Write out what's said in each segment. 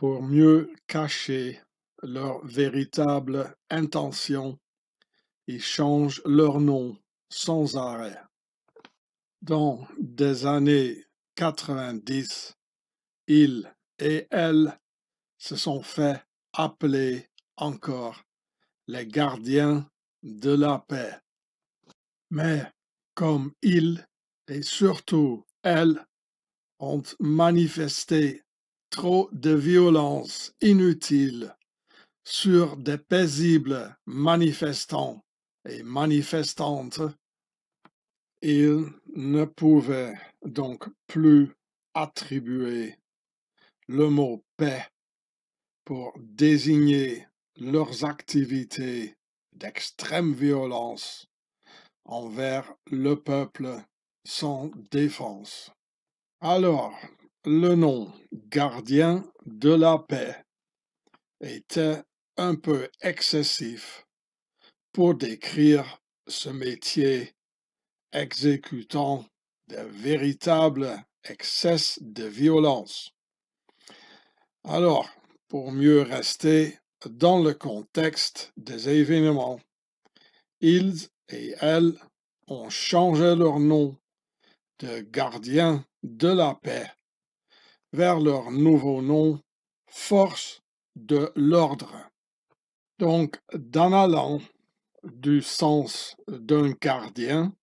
pour mieux cacher leur véritable intention, ils changent leur nom sans arrêt. Dans des années 90, ils et elles se sont fait appeler encore les gardiens de la paix. Mais comme ils et surtout elles ont manifesté trop de violence inutile sur des paisibles manifestants et manifestantes, ils ne pouvaient donc plus attribuer le mot paix pour désigner leurs activités d'extrême violence envers le peuple sans défense. Alors, le nom gardien de la paix était un peu excessif pour décrire ce métier exécutant de véritables excès de violence. Alors, pour mieux rester dans le contexte des événements, ils et elles ont changé leur nom de gardien de la paix vers leur nouveau nom, force de l'ordre. Donc, d'en allant du sens d'un gardien,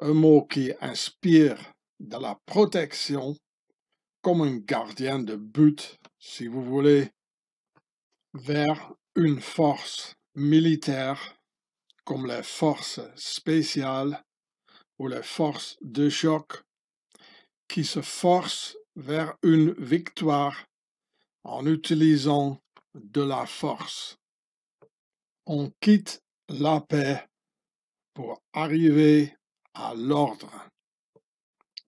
un mot qui inspire de la protection, comme un gardien de but, si vous voulez, vers une force militaire comme les forces spéciales ou les forces de choc qui se forcent vers une victoire en utilisant de la force. On quitte la paix pour arriver à l'ordre.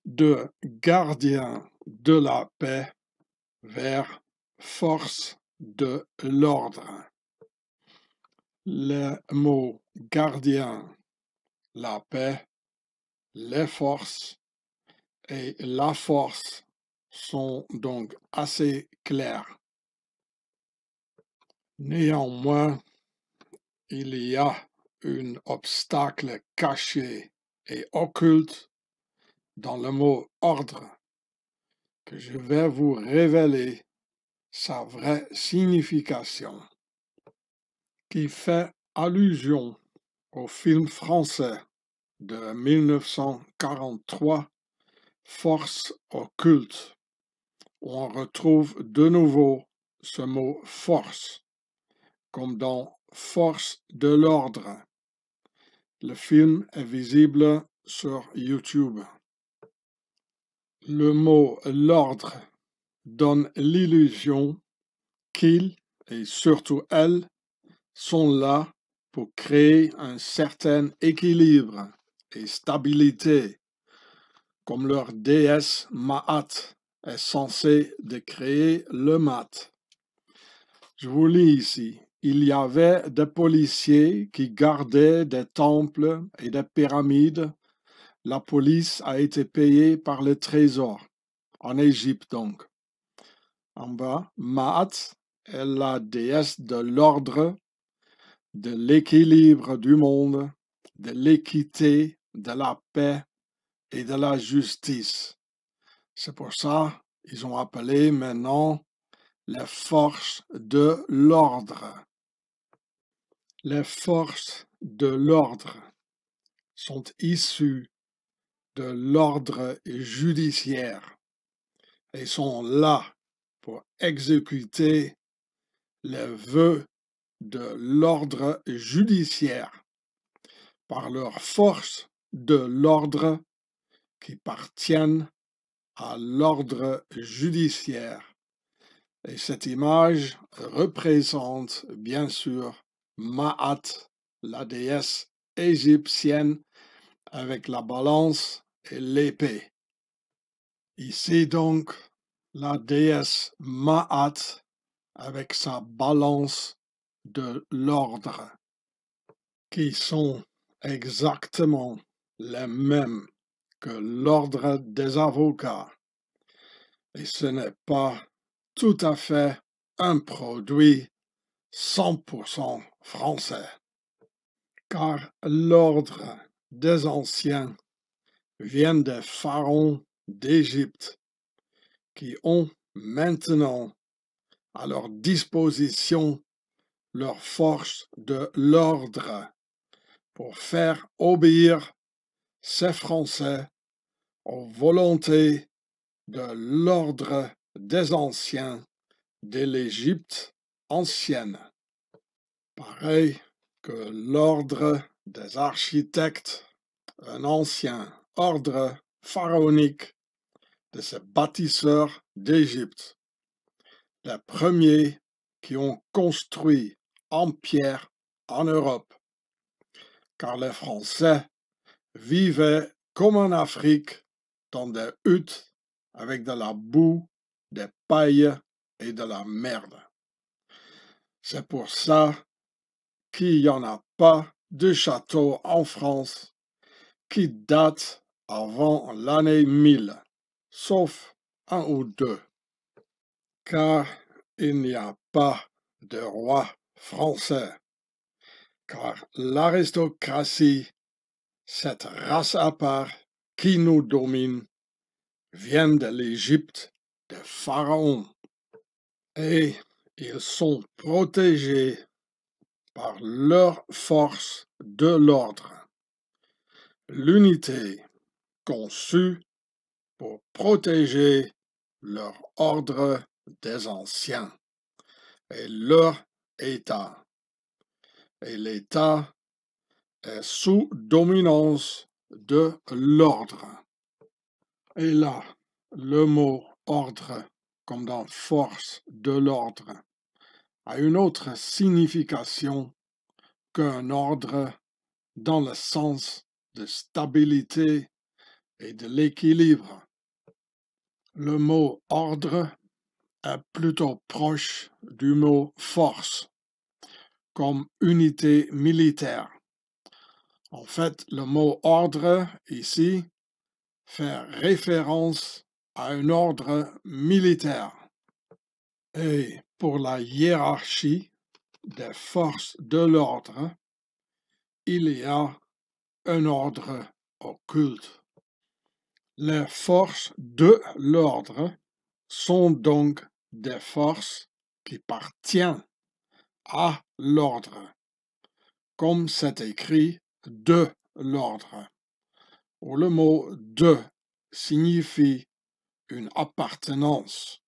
De gardien de la paix vers force de l'ordre. Le mot gardien, la paix, les forces et la force sont donc assez clairs. Néanmoins, il y a un obstacle caché et occulte dans le mot ordre que je vais vous révéler sa vraie signification qui fait allusion au film français de 1943 Force occulte, on retrouve de nouveau ce mot force, comme dans Force de l'ordre. Le film est visible sur YouTube. Le mot l'ordre donne l'illusion qu'il et surtout elle sont là pour créer un certain équilibre et stabilité, comme leur déesse Ma'at est censée de créer le mat. Je vous lis ici. Il y avait des policiers qui gardaient des temples et des pyramides. La police a été payée par le trésor, en Égypte donc. En bas, Ma'at est la déesse de l'ordre de l'équilibre du monde, de l'équité, de la paix et de la justice. C'est pour ça qu'ils ont appelé maintenant les forces de l'ordre. Les forces de l'ordre sont issues de l'ordre judiciaire et sont là pour exécuter les vœux de l'ordre judiciaire par leur force de l'ordre qui partiennent à l'ordre judiciaire. Et cette image représente bien sûr Ma'at, la déesse égyptienne, avec la balance et l'épée. Ici donc, la déesse Ma'at avec sa balance de l'ordre, qui sont exactement les mêmes l'ordre des avocats. Et ce n'est pas tout à fait un produit 100% français, car l'ordre des anciens vient des pharaons d'Égypte qui ont maintenant à leur disposition leur force de l'ordre pour faire obéir ces Français aux volontés de l'ordre des anciens de l'Égypte ancienne. Pareil que l'ordre des architectes, un ancien ordre pharaonique de ces bâtisseurs d'Égypte, les premiers qui ont construit en pierre en Europe, car les Français vivaient comme en Afrique des huttes avec de la boue, des pailles et de la merde. C'est pour ça qu'il n'y en a pas de château en France qui date avant l'année 1000, sauf un ou deux, car il n'y a pas de roi français, car l'aristocratie, cette race à part qui nous domine, vient de l'Égypte des pharaons, et ils sont protégés par leur force de l'ordre. L'unité conçue pour protéger leur ordre des anciens et leur État. Et l'État est sous dominance de l'ordre. Et là, le mot ordre, comme dans force de l'ordre, a une autre signification qu'un ordre dans le sens de stabilité et de l'équilibre. Le mot ordre est plutôt proche du mot force, comme unité militaire. En fait, le mot ordre ici fait référence à un ordre militaire. Et pour la hiérarchie des forces de l'ordre, il y a un ordre occulte. Les forces de l'ordre sont donc des forces qui appartiennent à l'ordre, comme c'est écrit de l'ordre, le mot de signifie une appartenance.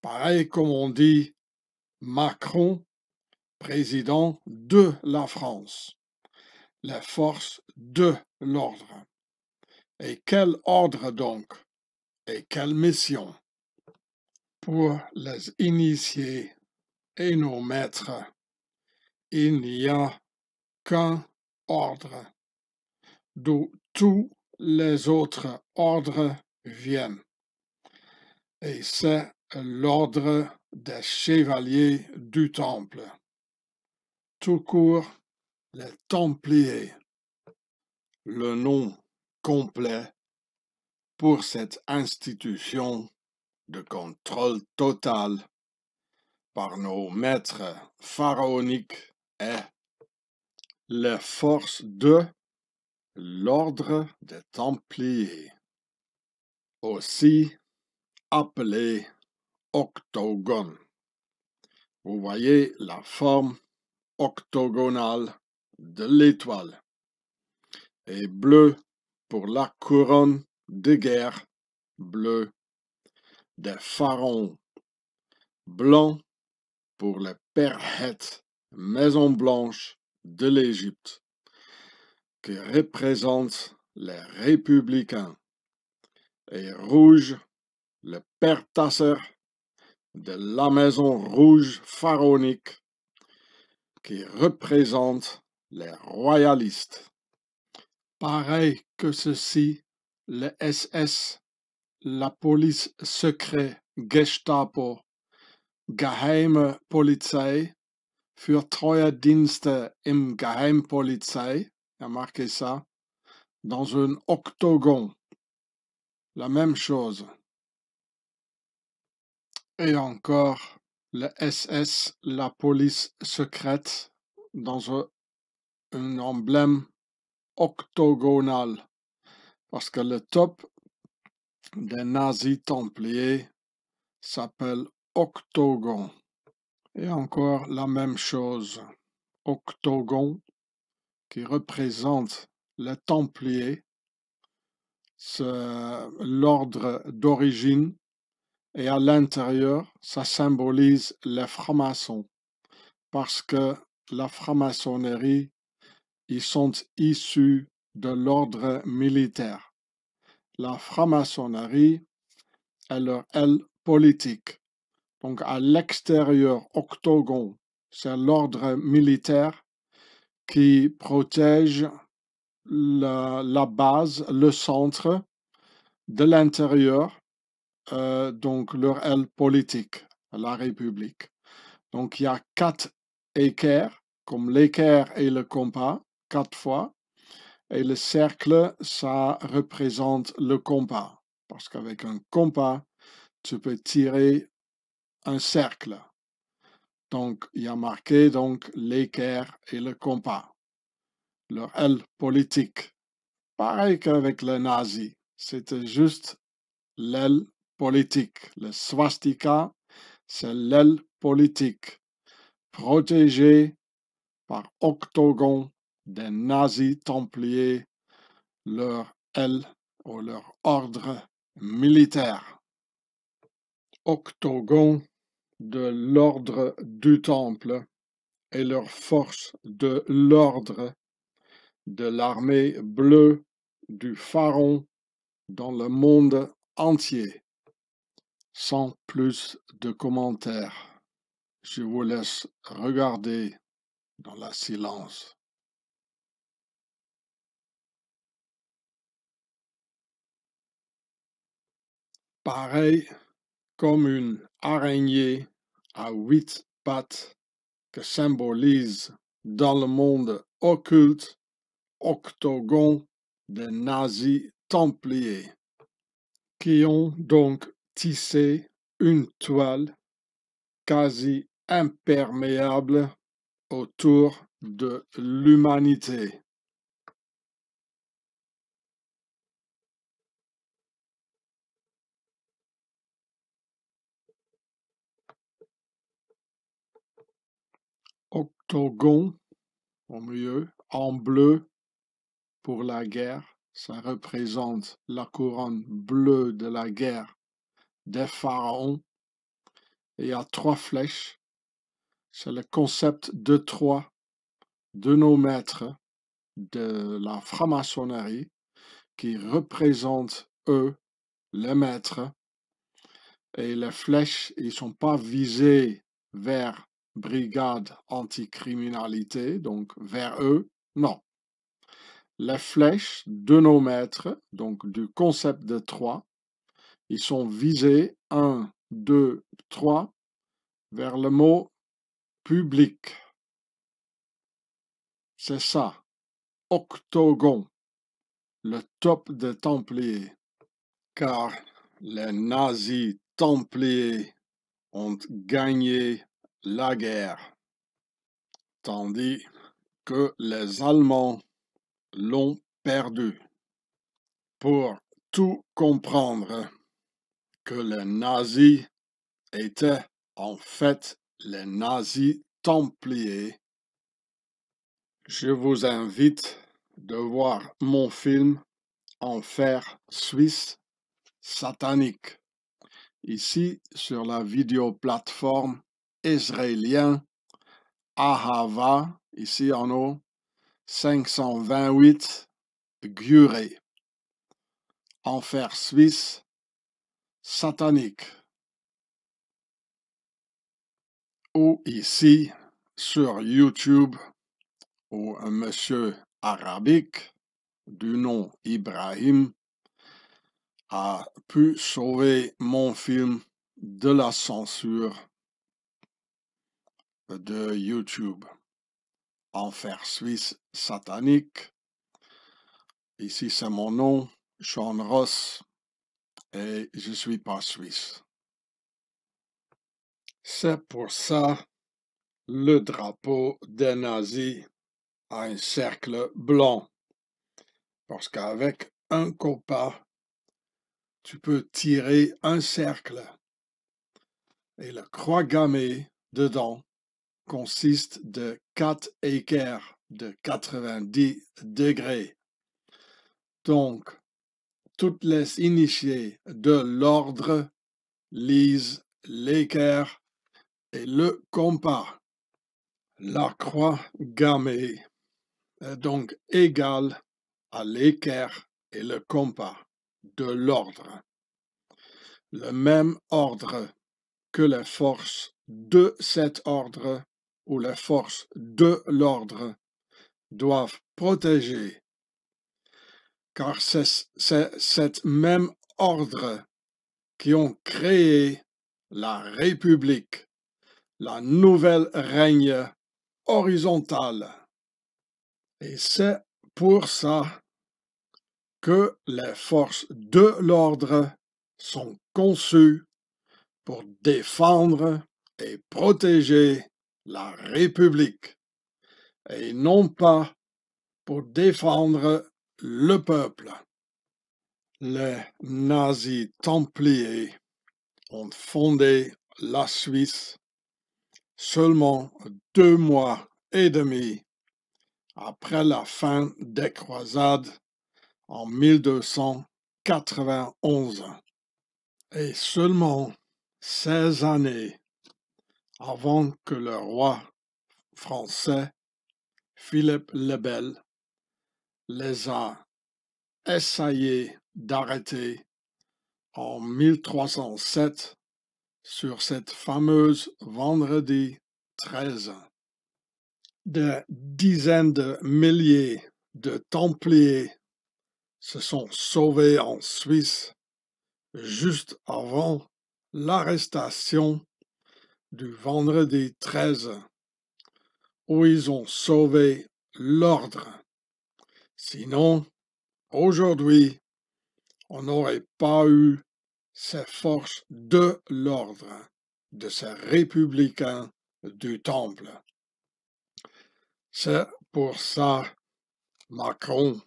Pareil comme on dit Macron, président de la France, les forces de l'ordre. Et quel ordre donc? Et quelle mission? Pour les initiés et nos maîtres, il n'y a qu'un ordre, d'où tous les autres ordres viennent. Et c'est l'ordre des chevaliers du Temple. Tout court, les Templiers. Le nom complet pour cette institution de contrôle total par nos maîtres pharaoniques est les forces de l'ordre des Templiers, aussi appelé octogone. Vous voyez la forme octogonale de l'étoile. Et bleu pour la couronne de guerre bleu des pharaons. Blanc pour les perhètes maison blanche de l'Égypte, qui représentent les républicains. Et rouge le père Tasser de la maison rouge pharaonique qui représente les royalistes. Pareil que ceci, le SS, la police secrète Gestapo, Geheime Polizei für treue Dienste im Geheimpolizei, a marqué ça, dans un octogon. La même chose. Et encore, le SS, la police secrète, dans un, un emblème octogonal. Parce que le top des nazis templiers s'appelle octogon. Et encore la même chose, octogon qui représente les templiers, l'ordre d'origine, et à l'intérieur, ça symbolise les francs-maçons, parce que la franc-maçonnerie, ils sont issus de l'ordre militaire. La franc-maçonnerie est leur aile politique. Donc à l'extérieur, octogon, c'est l'ordre militaire qui protège la, la, base, le centre de l'intérieur, euh, donc leur aile politique, la République. Donc il y a quatre équerres, comme l'équerre et le compas, quatre fois, et le cercle, ça représente le compas, parce qu'avec un compas, tu peux tirer un cercle. Donc, il y a marqué donc l'équerre et le compas, leur aile politique. Pareil qu'avec les nazis, c'était juste l'aile politique. Le swastika, c'est l'aile politique, protégée par octogon des nazis templiers, leur aile ou leur ordre militaire. Octogon de l'ordre du Temple et leur force de l'ordre de l'armée bleue du Pharaon dans le monde entier. Sans plus de commentaires, je vous laisse regarder dans la silence. Pareil comme une araignée à huit pattes que symbolise dans le monde occulte octogon des nazis templiers, qui ont donc tissé une toile quasi imperméable autour de l'humanité. Octogon, au milieu, en bleu pour la guerre. Ça représente la couronne bleue de la guerre des pharaons. Et il y a trois flèches. C'est le concept de trois de nos maîtres de la franc-maçonnerie qui représentent eux, les maîtres. Et les flèches, ils sont pas visés vers brigade anticriminalité, donc vers eux, non. Les flèches de nos maîtres, donc du concept de trois, ils sont visés, un, deux, trois, vers le mot public. C'est ça, octogon, le top des Templiers, car les nazis Templiers ont gagné la guerre, tandis que les Allemands l'ont perdu. Pour tout comprendre que les nazis étaient en fait les nazis templiers, je vous invite de voir mon film Enfer suisse satanique. Ici sur la vidéoplateforme israélien Ahava, ici en haut, 528 Guré. Enfer suisse, satanique. Ou ici, sur YouTube, où un monsieur arabique du nom Ibrahim a pu sauver mon film de la censure de YouTube. Enfer suisse satanique. Ici, c'est mon nom, Sean Ross, et je suis pas suisse. C'est pour ça le drapeau des nazis a un cercle blanc. Parce qu'avec un compas, tu peux tirer un cercle. Et la croix gammée dedans consiste de quatre équerres de 90 degrés. Donc, toutes les initiés de l'ordre lisent l'équerre et le compas. La croix gammée est donc égale à l'équerre et le compas de l'ordre. Le même ordre que les forces de cet ordre les forces de l'ordre doivent protéger, car c'est cet même ordre qui ont créé la République, la nouvelle règne horizontale. Et c'est pour ça que les forces de l'ordre sont conçues pour défendre et protéger la République, et non pas pour défendre le peuple. Les nazis templiers ont fondé la Suisse seulement deux mois et demi après la fin des croisades en 1291 et seulement 16 années avant que le roi français Philippe le Bel les a essayé d'arrêter en 1307 sur cette fameuse vendredi 13. Des dizaines de milliers de Templiers se sont sauvés en Suisse juste avant l'arrestation du vendredi 13, où ils ont sauvé l'ordre. Sinon, aujourd'hui, on n'aurait pas eu ces forces de l'ordre, de ces républicains du Temple. C'est pour ça Macron,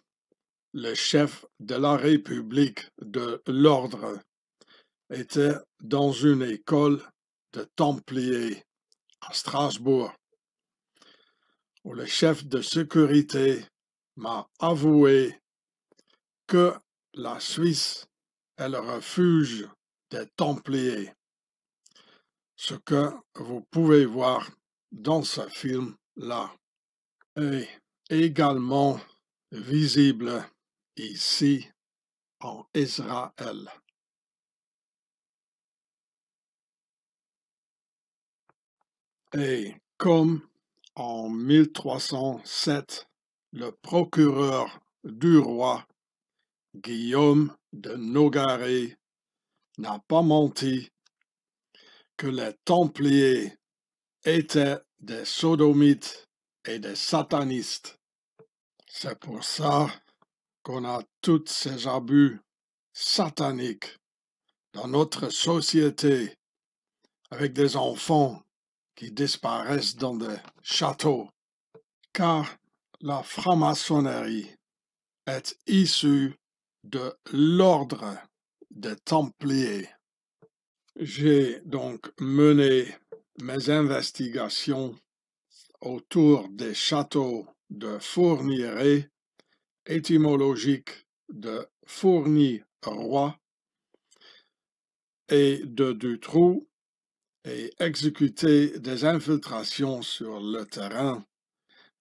le chef de la République de l'ordre, était dans une école de Templiers à Strasbourg, où le chef de sécurité m'a avoué que la Suisse est le refuge des Templiers, ce que vous pouvez voir dans ce film-là, est également visible ici en Israël. Et comme en 1307, le procureur du roi, Guillaume de Nogaret, n'a pas menti que les Templiers étaient des sodomites et des satanistes. C'est pour ça qu'on a tous ces abus sataniques dans notre société avec des enfants qui disparaissent dans des châteaux, car la franc-maçonnerie est issue de l'ordre des Templiers. J'ai donc mené mes investigations autour des châteaux de Fourniret, étymologique de Fourni-Roi, et de Dutroux, et exécuté des infiltrations sur le terrain,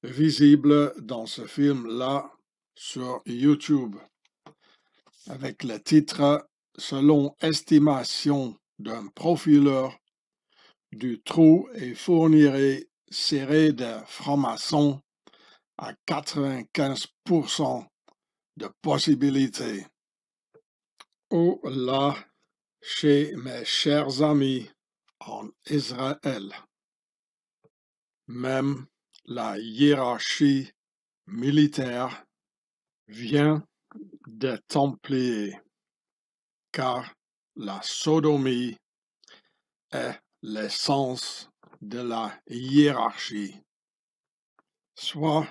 visibles dans ce film-là sur YouTube, avec le titre Selon estimation d'un profileur, du trou et fournirait serré de francs-maçons à 95% de possibilités. Ou là, chez mes chers amis en Israël. Même la hiérarchie militaire vient des Templiers, car la sodomie est l'essence de la hiérarchie. Soit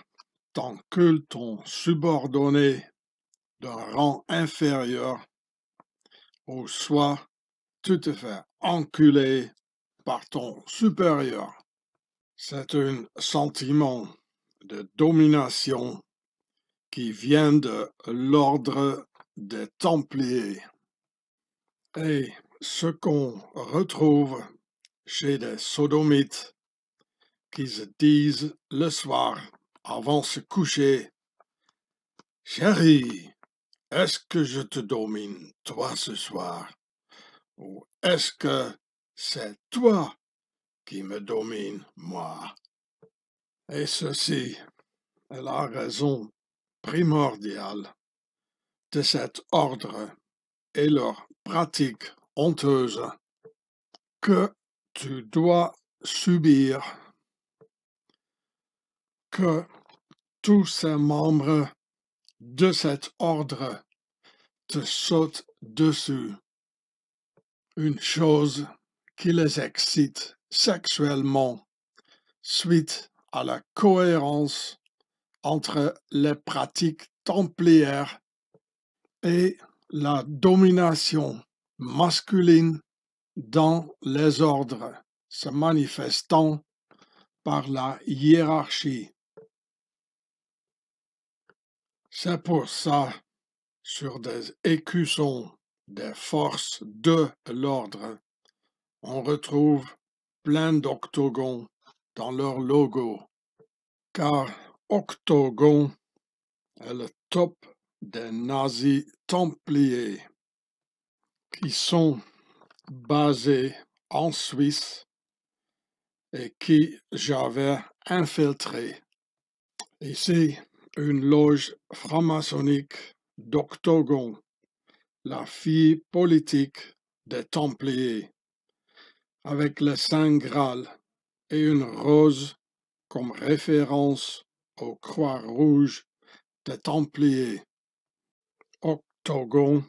t'encules ton subordonné d'un rang inférieur, ou soit tu te fais enculer par ton supérieur. C'est un sentiment de domination qui vient de l'ordre des Templiers. Et ce qu'on retrouve chez des sodomites qui se disent le soir avant se coucher, Chérie, est-ce que je te domine, toi, ce soir? Ou est-ce que c'est toi qui me domine, moi? Et ceci est la raison primordiale de cet ordre et leur pratique honteuse que tu dois subir, que tous ces membres de cet ordre te sautent dessus. Une chose qui les excite sexuellement suite à la cohérence entre les pratiques templières et la domination masculine dans les ordres se manifestant par la hiérarchie. C'est pour ça, sur des écussons des forces de l'ordre, on retrouve plein d'octogons dans leur logo, car octogon est le top des nazis templiers qui sont basés en Suisse et qui j'avais infiltré. Ici, une loge franc-maçonnique d'Octogon, la fille politique des Templiers, avec le Saint Graal et une rose comme référence aux croix rouges des Templiers. Octogon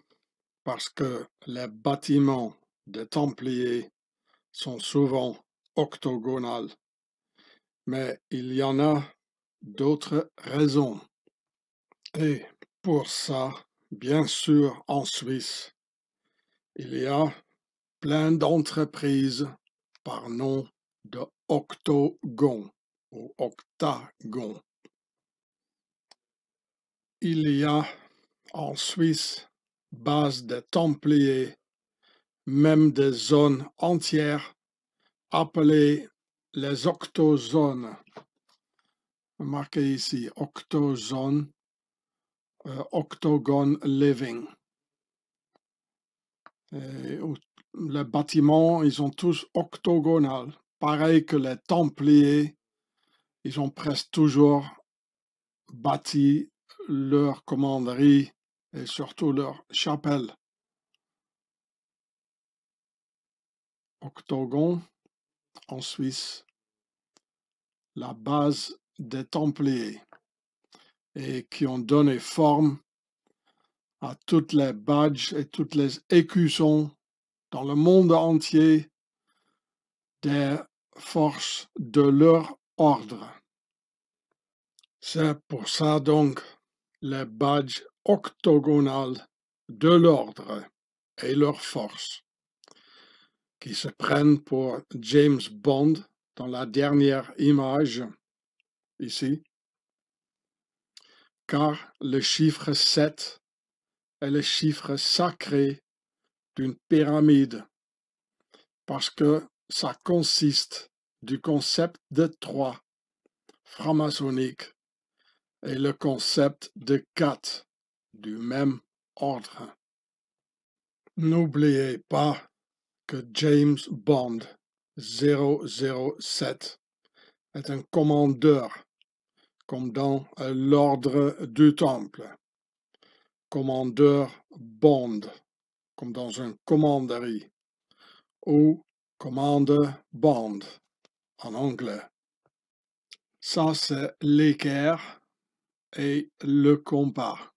parce que les bâtiments des Templiers sont souvent octogonales, mais il y en a d'autres raisons. Et pour ça, bien sûr, en Suisse, il y a plein d'entreprises par nom de octogon ou octagon. Il y a en Suisse base des Templiers, même des zones entières appelées les octozones. Marqué ici, octozone, euh, living. Les bâtiments, ils sont tous octogonales. Pareil que les Templiers, ils ont presque toujours bâti leur commanderie et surtout leur chapelle. Octogon, en Suisse, la base des Templiers, et qui ont donné forme à toutes les badges et toutes les écussons dans le monde entier des forces de leur ordre. C'est pour ça donc les badges octogonales de l'ordre et leurs forces, qui se prennent pour James Bond dans la dernière image, ici, car le chiffre 7 est le chiffre sacré d'une pyramide, parce que ça consiste du concept de trois franc-maçonnique et le concept de quatre du même ordre. N'oubliez pas que James Bond 007 est un commandeur, comme dans l'ordre du Temple. Commandeur Bond, comme dans une commanderie, ou commande Bond en anglais. Ça, c'est l'équerre et le compas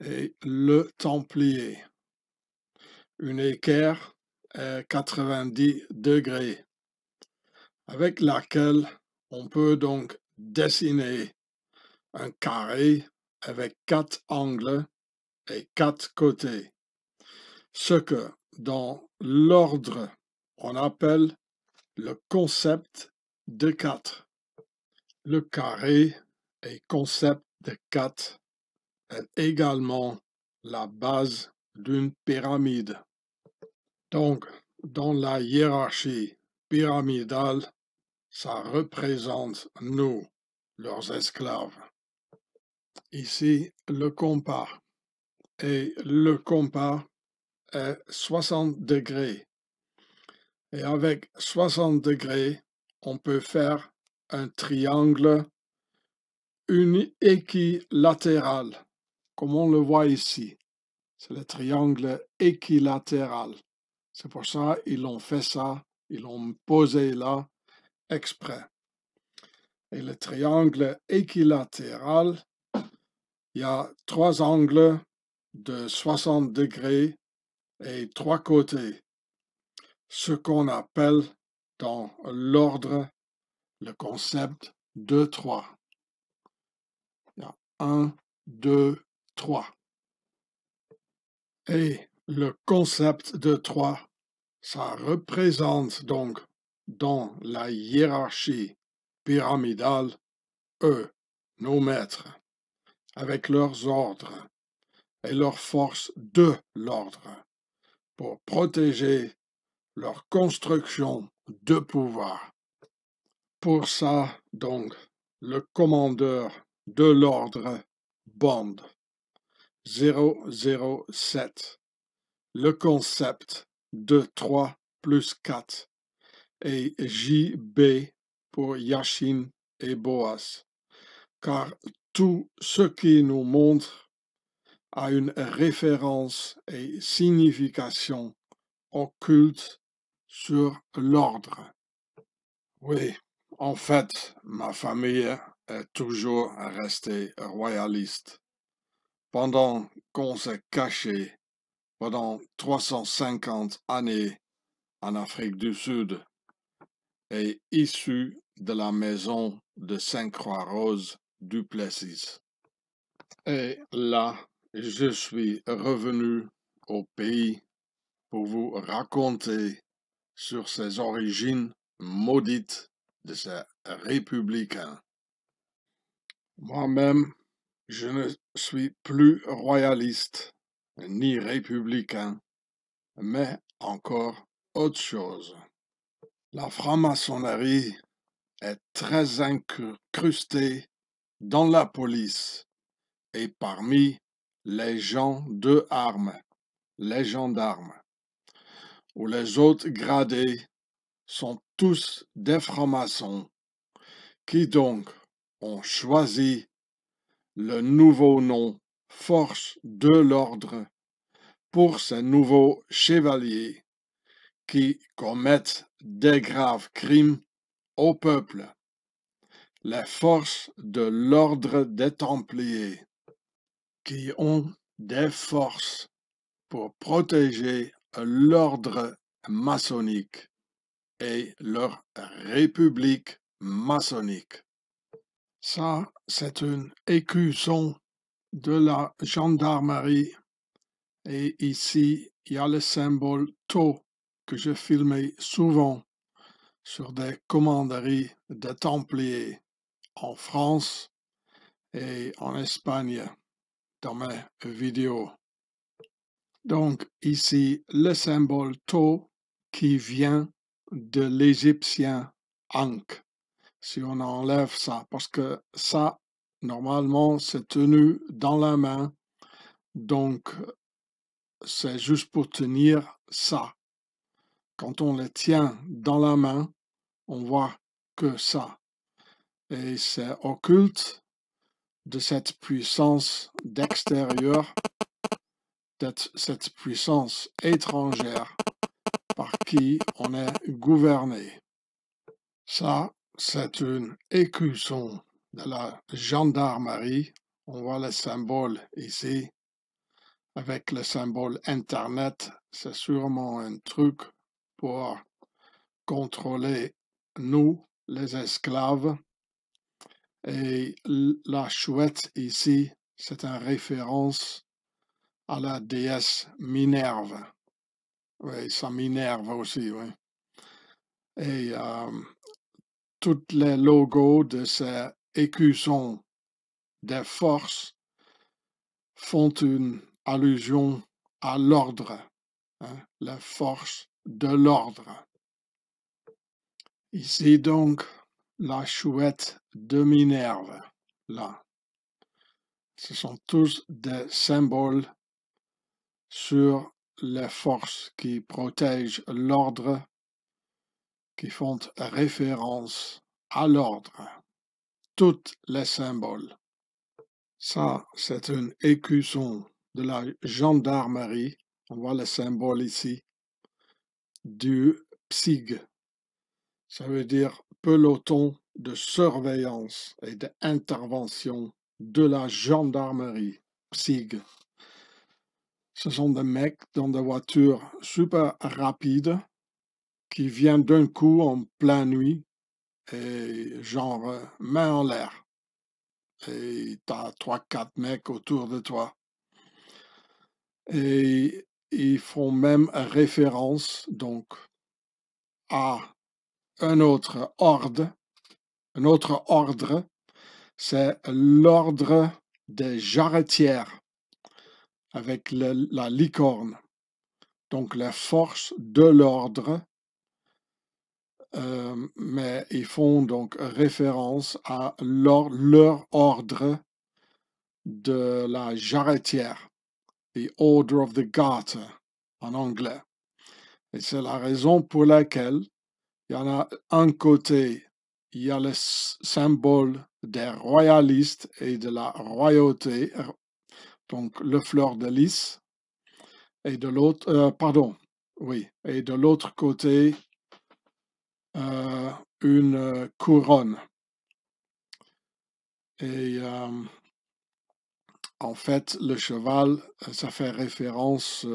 et le Templier. Une équerre est 90 degrés, avec laquelle on peut donc dessiner un carré avec quatre angles et quatre côtés, ce que dans l'ordre on appelle le concept de quatre. Le carré et concept de quatre est également la base d'une pyramide. Donc, dans la hiérarchie pyramidale, ça représente nous, leurs esclaves. Ici, le compas. Et le compas est 60 degrés. Et avec 60 degrés, on peut faire un triangle équilatéral, comme on le voit ici. C'est le triangle équilatéral. C'est pour ça qu'ils ont fait ça, ils l'ont posé là exprès. Et le triangle équilatéral, il y a trois angles de 60 degrés et trois côtés, ce qu'on appelle dans l'ordre le concept de 3. Il y a 1, 2, 3. Et le concept de 3, ça représente donc dans la hiérarchie pyramidale eux, nos maîtres, avec leurs ordres et leurs forces de l'ordre pour protéger leur construction de pouvoir. Pour ça, donc, le commandeur de l'ordre Bond 007, le concept de 3 plus 4 et JB pour Yashin et Boas, car tout ce qui nous montre a une référence et signification occulte sur l'ordre. Oui, en fait, ma famille est toujours restée royaliste. Pendant qu'on s'est caché pendant 350 années en Afrique du Sud et issu de la maison de Saint-Croix-Rose du Plessis. Et là, je suis revenu au pays pour vous raconter sur ses origines maudites de ces républicains. Moi-même, je ne suis plus royaliste ni républicain, mais encore autre chose. La franc-maçonnerie est très incrustée dans la police et parmi les gens de armes, les gendarmes où les autres gradés sont tous des francs-maçons, qui donc ont choisi le nouveau nom Force de l'ordre pour ces nouveaux chevaliers qui commettent des graves crimes au peuple. Les forces de l'ordre des Templiers qui ont des forces pour protéger l'ordre maçonnique et leur république maçonnique. Ça, c'est une écusson de la gendarmerie. Et ici, il y a le symbole TAU que je filmais souvent sur des commanderies de Templiers en France et en Espagne dans mes vidéos. Donc ici, le symbole Tau qui vient de l'égyptien Ankh. Si on enlève ça, parce que ça, normalement, c'est tenu dans la main. Donc, c'est juste pour tenir ça. Quand on le tient dans la main, on voit que ça. Et c'est occulte de cette puissance d'extérieur cette puissance étrangère par qui on est gouverné. Ça, c'est une écusson de la gendarmerie. On voit le symbole ici. Avec le symbole Internet, c'est sûrement un truc pour contrôler nous, les esclaves. Et la chouette ici, c'est une référence à la déesse Minerve. Oui, ça m'énerve aussi, oui. Et euh, tous les logos de ces écussons des forces font une allusion à l'ordre, hein, la force de l'ordre. Ici donc, la chouette de Minerve, là. Ce sont tous des symboles sur les forces qui protègent l'ordre, qui font référence à l'ordre. Tous les symboles. Ça, c'est un écusson de la gendarmerie. On voit le symbole ici. Du PSIG. Ça veut dire peloton de surveillance et d'intervention de la gendarmerie. PSIG. Ce sont des mecs dans des voitures super rapides qui viennent d'un coup en pleine nuit et genre euh, main en l'air. Et t'as trois, quatre mecs autour de toi. Et ils font même référence donc à un autre ordre. Un autre ordre, c'est l'ordre des jarretières avec la licorne. Donc la force de l'ordre, euh, mais ils font donc référence à leur, leur ordre de la jarretière, the order of the garter en anglais. Et c'est la raison pour laquelle il y en a un côté, il y a le symbole des royalistes et de la royauté, donc le fleur de lys, et de l'autre, euh, pardon, oui, et de l'autre côté, euh, une euh, couronne. Et en fait, le cheval, ça fait référence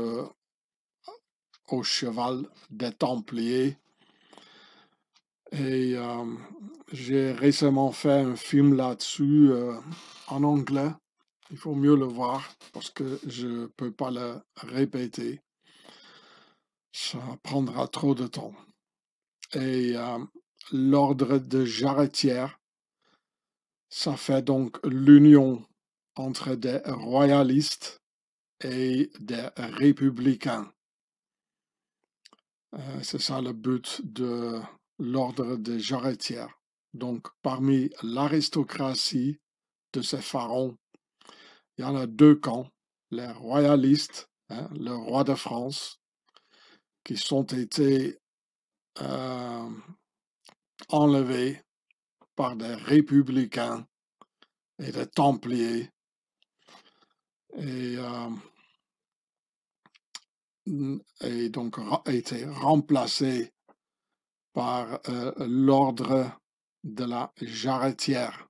au cheval des Templiers. Et j'ai récemment fait un film là-dessus en anglais il faut mieux le voir parce que je ne peux pas le répéter. Ça prendra trop de temps. Et euh, l'ordre de jarretière, ça fait donc l'union entre des royalistes et des républicains. Euh, c'est ça le but de l'ordre de jarretière. Donc, parmi l'aristocratie de ces pharaons il y en a deux camps, les royalistes, hein, le roi de France, qui sont été euh, enlevés par des républicains et des templiers. Et, euh, et donc été remplacés par euh, l'ordre de la jarretière.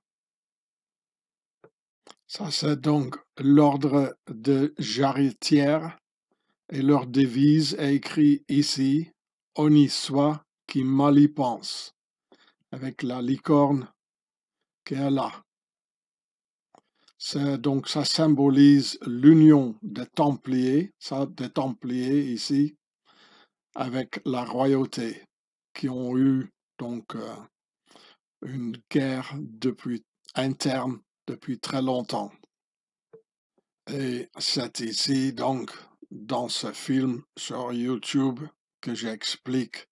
Ça, c'est donc l'ordre de jarretière et leur devise est écrit ici, On y soit qui mal y pense, avec la licorne qui est là. C'est donc ça symbolise l'union des Templiers, ça, des Templiers ici, avec la royauté, qui ont eu donc euh, une guerre depuis interne depuis très longtemps. Et c'est ici, donc, dans ce film sur YouTube, que j'explique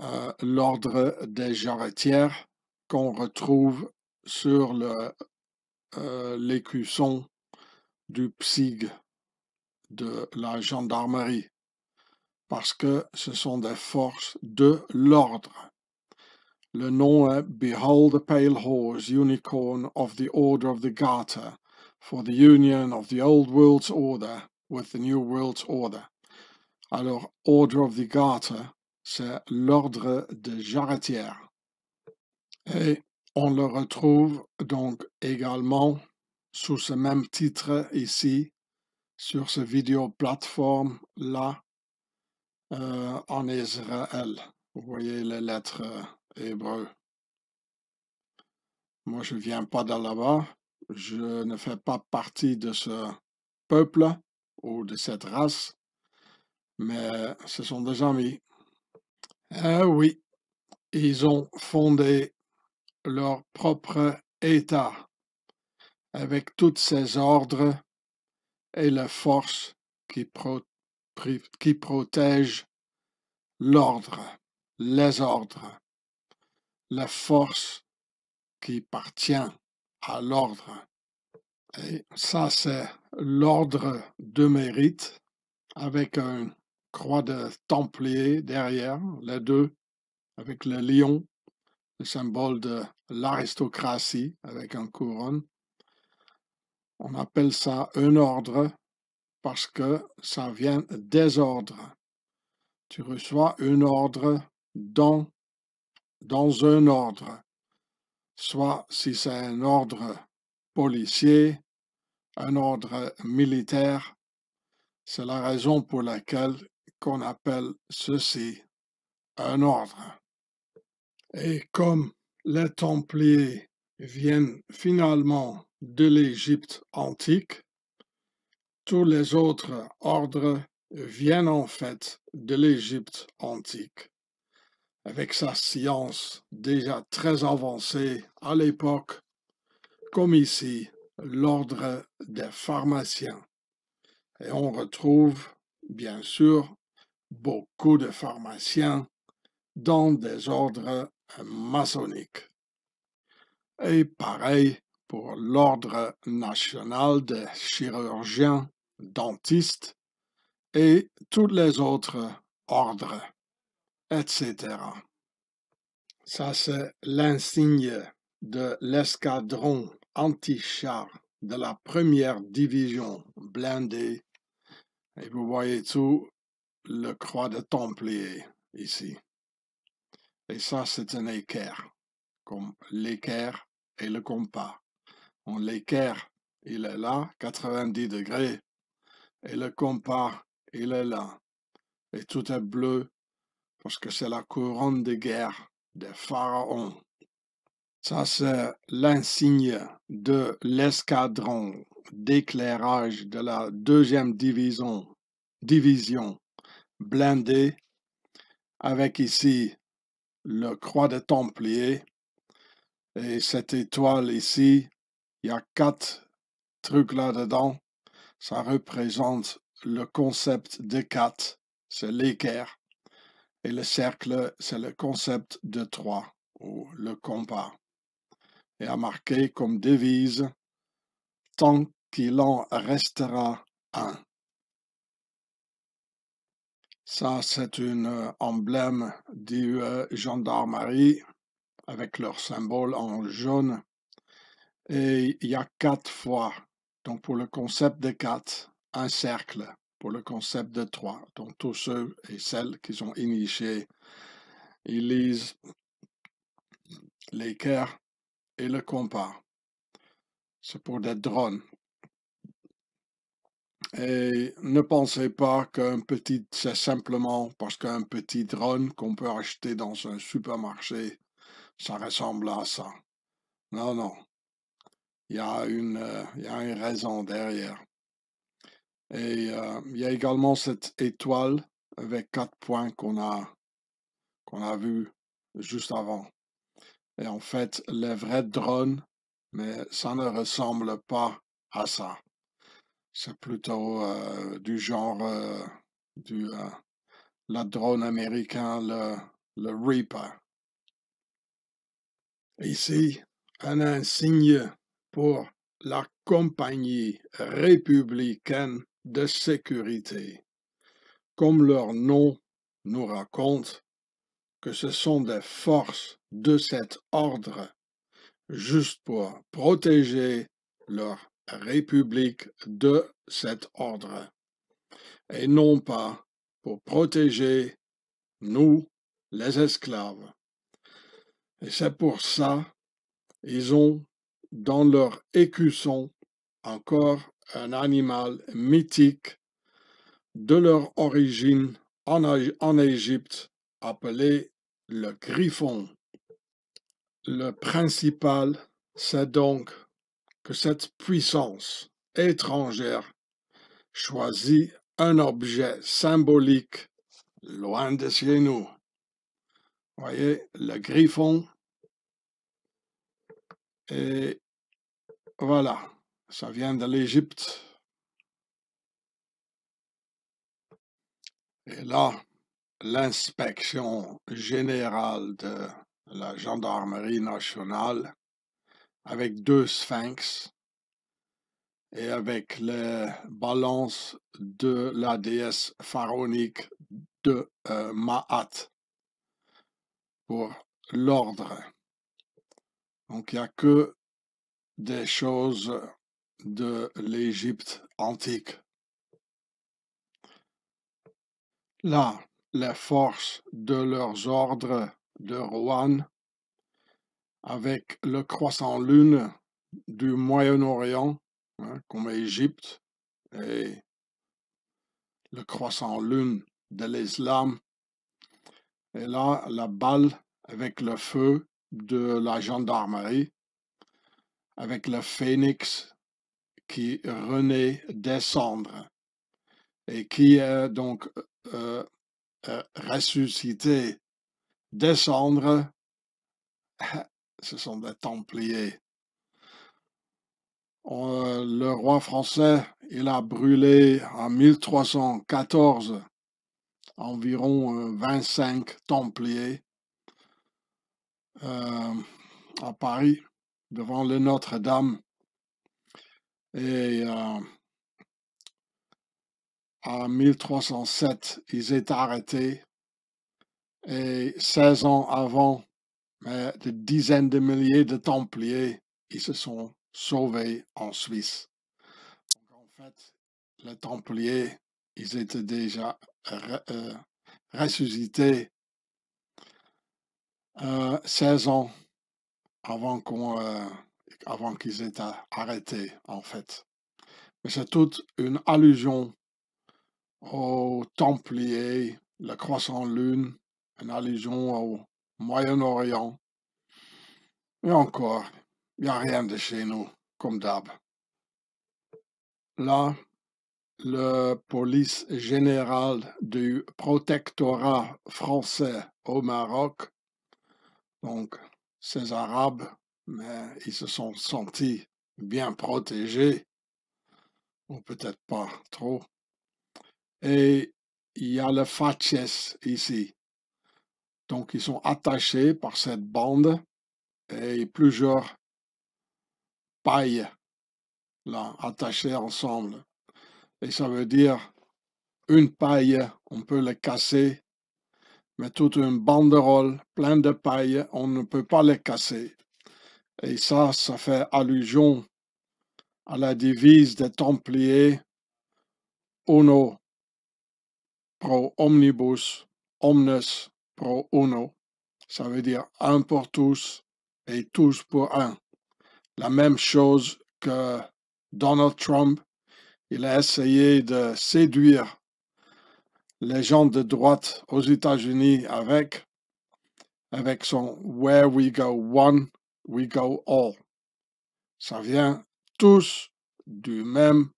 euh, l'ordre des jarretières qu'on retrouve sur euh, l'écusson du PSIG de la gendarmerie, parce que ce sont des forces de l'ordre. Le nom est Behold the Pale Horse, Unicorn of the Order of the Garter, for the union of the Old World's Order with the New World's Order. Alors, Order of the Garter, c'est l'ordre de jarretière. Et on le retrouve donc également sous ce même titre ici, sur ce vidéo plateforme là, euh, en Israël. Vous voyez les lettres euh, hébreux. Moi, je viens pas de là-bas. Je ne fais pas partie de ce peuple ou de cette race, mais ce sont des amis. Eh oui, ils ont fondé leur propre État avec tous ces ordres et les forces qui, qui protègent l'ordre, les ordres, la force qui appartient à l'ordre. Et ça, c'est l'ordre de mérite avec un croix de templier derrière, les deux, avec le lion, le symbole de l'aristocratie avec un couronne. On appelle ça un ordre parce que ça vient des ordres. Tu reçois un ordre dans, dans un ordre, soit si c'est un ordre policier, un ordre militaire. C'est la raison pour laquelle qu'on appelle ceci un ordre. Et comme les Templiers viennent finalement de l'Égypte antique, tous les autres ordres viennent en fait de l'Égypte antique. Avec sa science déjà très avancée à l'époque, comme ici l'ordre des pharmaciens. Et on retrouve, bien sûr, beaucoup de pharmaciens dans des ordres maçonniques. Et pareil pour l'ordre national des chirurgiens, dentistes et tous les autres ordres, etc. Ça, c'est l'insigne de l'escadron anti-char de la première division blindée. Et vous voyez tout le croix de Templier ici. Et ça, c'est un équerre, comme l'équerre et le compas. L'équerre, il est là, 90 degrés, et le compas, il est là. Et tout est bleu, parce que c'est la couronne de guerre des pharaons. Ça, c'est l'insigne de l'escadron d'éclairage de la deuxième division, division blindée, avec ici le croix de Templier. Et cette étoile ici, il y a quatre trucs là-dedans. Ça représente le concept de quatre, c'est l'équerre. Et le cercle, c'est le concept de trois, ou le compas et a marqué comme devise Tant qu'il en restera un. Ça, c'est un emblème du euh, gendarmerie avec leur symbole en jaune. Et il y a quatre fois, donc pour le concept de quatre, un cercle pour le concept de trois. Donc tous ceux et celles qui sont initiés, ils lisent l'équerre et le compas. C'est pour des drones. Et ne pensez pas qu'un petit, c'est simplement parce qu'un petit drone qu'on peut acheter dans un supermarché, ça ressemble à ça. Non, non. Il y a une, euh, il y a une raison derrière. Et euh, il y a également cette étoile avec quatre points qu'on a, qu'on a vu juste avant. Et en fait, les vrais drones, mais ça ne ressemble pas à ça. C'est plutôt euh, du genre euh, du la drone américain, le, le Reaper. Ici, un insigne pour la compagnie républicaine de sécurité. Comme leur nom nous raconte, que ce sont des forces de cet ordre, juste pour protéger leur république de cet ordre, et non pas pour protéger nous, les esclaves. Et c'est pour ça ils ont dans leur écusson encore un animal mythique de leur origine en Égypte appelé le griffon. Le principal, c'est donc que cette puissance étrangère choisit un objet symbolique loin de chez nous. Voyez, le griffon. Et voilà, ça vient de l'Égypte. Et là, l'inspection générale de la gendarmerie nationale avec deux sphinx et avec les balances de la déesse pharaonique de euh, Ma'at pour l'ordre. Donc il n'y a que des choses de l'Égypte antique. Là, les forces de leurs ordres de Rouen avec le croissant lune du Moyen-Orient, hein, comme Égypte, et le croissant lune de l'islam. Et là, la balle avec le feu de la gendarmerie, avec le phénix qui renaît descendre et qui est donc euh, euh, ressuscité, descendre ce sont des Templiers. Euh, le roi français, il a brûlé en 1314 environ 25 euh, Templiers euh, à Paris, devant le Notre-Dame. Et en 1307, ils étaient arrêtés. Et 16 ans avant, des dizaines de milliers de Templiers, ils se sont sauvés en Suisse. en fait, les Templiers, ils étaient déjà euh, ressuscités 16 euh, ans avant qu'on euh, avant qu'ils étaient arrêtés, en fait. Mais c'est toute une allusion aux Templiers, la croissant lune, une allusion au Moyen-Orient. Et encore, il n'y a rien de chez nous, comme d'hab. Là, le police général du protectorat français au Maroc, donc ces Arabes, mais ils se sont sentis bien protégés, ou peut-être pas trop. Et il y a le Fatches ici, donc, ils sont attachés par cette bande et plusieurs pailles là, attachées ensemble. Et ça veut dire une paille, on peut la casser, mais toute une banderole pleine de pailles, on ne peut pas les casser. Et ça, ça fait allusion à la devise des Templiers Uno pro omnibus omnes pro uno, ça veut dire un pour tous et tous pour un. La même chose que Donald Trump, il a essayé de séduire les gens de droite aux États-Unis avec, son Where we go one, we go all. Ça vient tous du même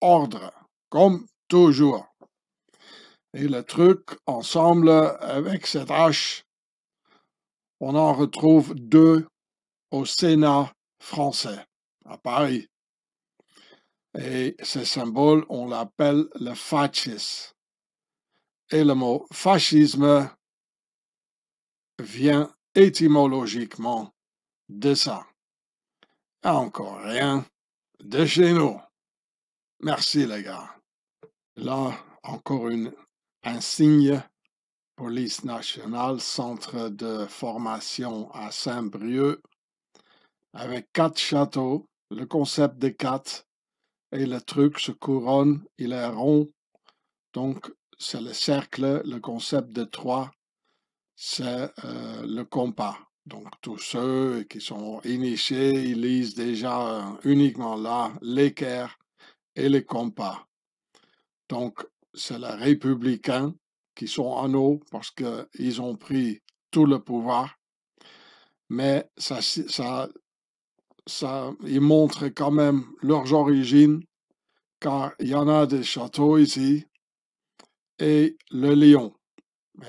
ordre, comme toujours. Et le truc, ensemble avec cette hache, on en retrouve deux au Sénat français, à Paris. Et ce symbole, on l'appelle le fascisme. Et le mot fascisme vient étymologiquement de ça. Encore rien de chez nous. Merci les gars. Là, encore une un signe Police nationale, centre de formation à Saint-Brieuc, avec quatre châteaux, le concept des quatre, et le truc se couronne, il est rond, donc c'est le cercle, le concept de trois, c'est euh, le compas. Donc tous ceux qui sont initiés, ils lisent déjà euh, uniquement là l'équerre et les compas. Donc c'est le républicain, qui sont en eau parce qu'ils ont pris tout le pouvoir. Mais ça, ça, ça, ils montrent quand même leurs origines, car il y en a des châteaux ici, et le lion.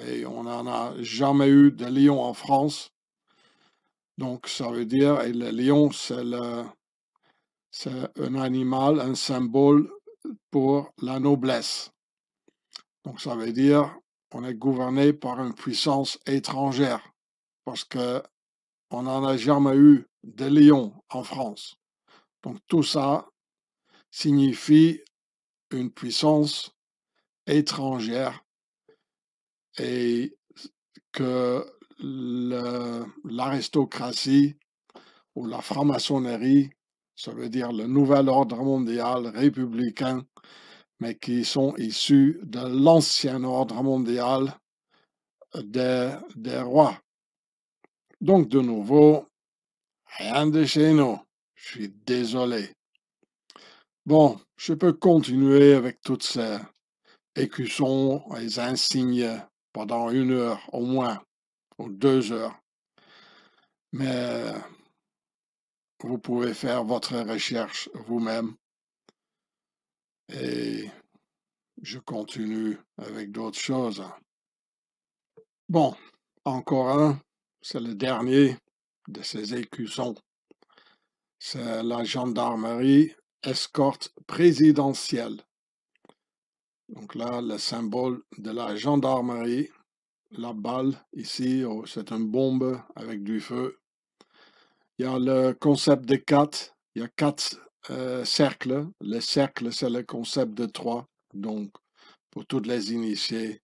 Et on n'en a jamais eu de lion en France. Donc, ça veut dire, et le lion, c'est un animal, un symbole pour la noblesse. Donc, ça veut dire, on est gouverné par une puissance étrangère, parce que on n'en a jamais eu de lion en France. Donc, tout ça signifie une puissance étrangère et que l'aristocratie ou la franc-maçonnerie, ça veut dire le nouvel ordre mondial républicain, mais qui sont issus de l'ancien ordre mondial des, des rois. Donc, de nouveau, rien de chez nous. Je suis désolé. Bon, je peux continuer avec toutes ces écussons, les insignes pendant une heure au moins, ou deux heures. Mais vous pouvez faire votre recherche vous-même. Et je continue avec d'autres choses. Bon, encore un, c'est le dernier de ces écussons. C'est la gendarmerie escorte présidentielle. Donc là, le symbole de la gendarmerie, la balle ici, oh, c'est une bombe avec du feu. Il y a le concept de quatre, il y a quatre euh, cercles. Le cercle, c'est le concept de trois. Donc, pour toutes les initiés,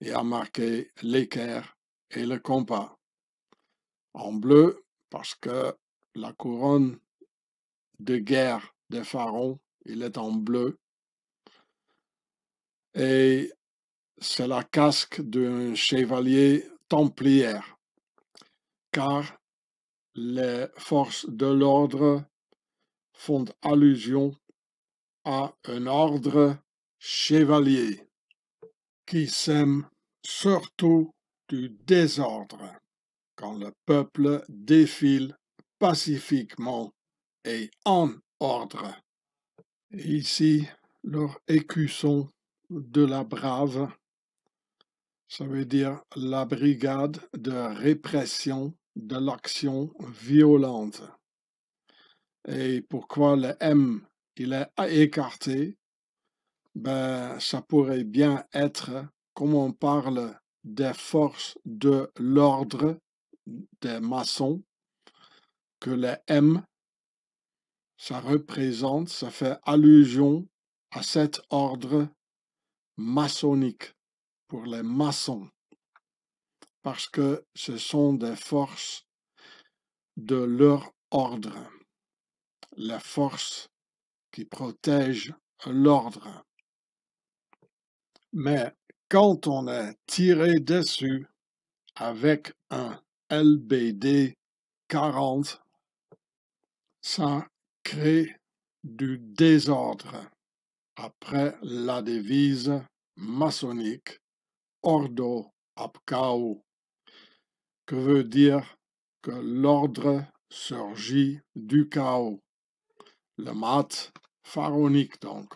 il y a marqué l'équerre et le compas. En bleu, parce que la couronne de guerre des pharaons, il est en bleu et c'est la casque d'un chevalier templière, car les forces de l'ordre font allusion à un ordre chevalier qui sème surtout du désordre quand le peuple défile pacifiquement et en ordre. ici, leur écusson de la Brave, ça veut dire la brigade de répression de l'action violente. Et pourquoi le M, il est écarté? Ben, ça pourrait bien être, comme on parle des forces de l'ordre des maçons, que le M, ça représente, ça fait allusion à cet ordre maçonnique pour les maçons, parce que ce sont des forces de leur ordre, les forces qui protègent l'ordre. Mais quand on est tiré dessus avec un LBD 40, ça crée du désordre après la devise maçonnique Ordo ab chaos, que veut dire que l'ordre surgit du chaos. Le mat pharaonique donc.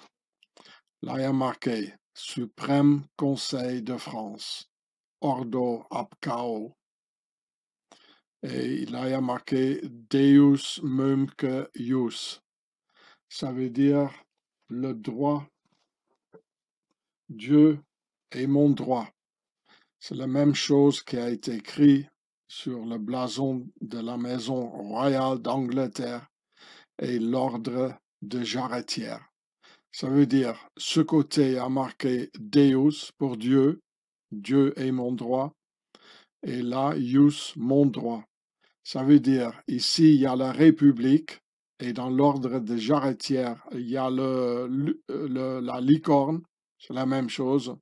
Là, il y a marqué Suprême Conseil de France, Ordo ab chaos. Et là, il y a marqué Deus mumque ius. Ça veut dire le droit, Dieu est mon droit. C'est la même chose qui a été écrit sur le blason de la maison royale d'Angleterre et l'ordre de jarretière. Ça veut dire, ce côté a marqué Deus pour Dieu, Dieu est mon droit, et là, Ius, mon droit. Ça veut dire, ici, il y a la République, et dans l'ordre des jarretières, il y a le, la licorne, c'est la même chose.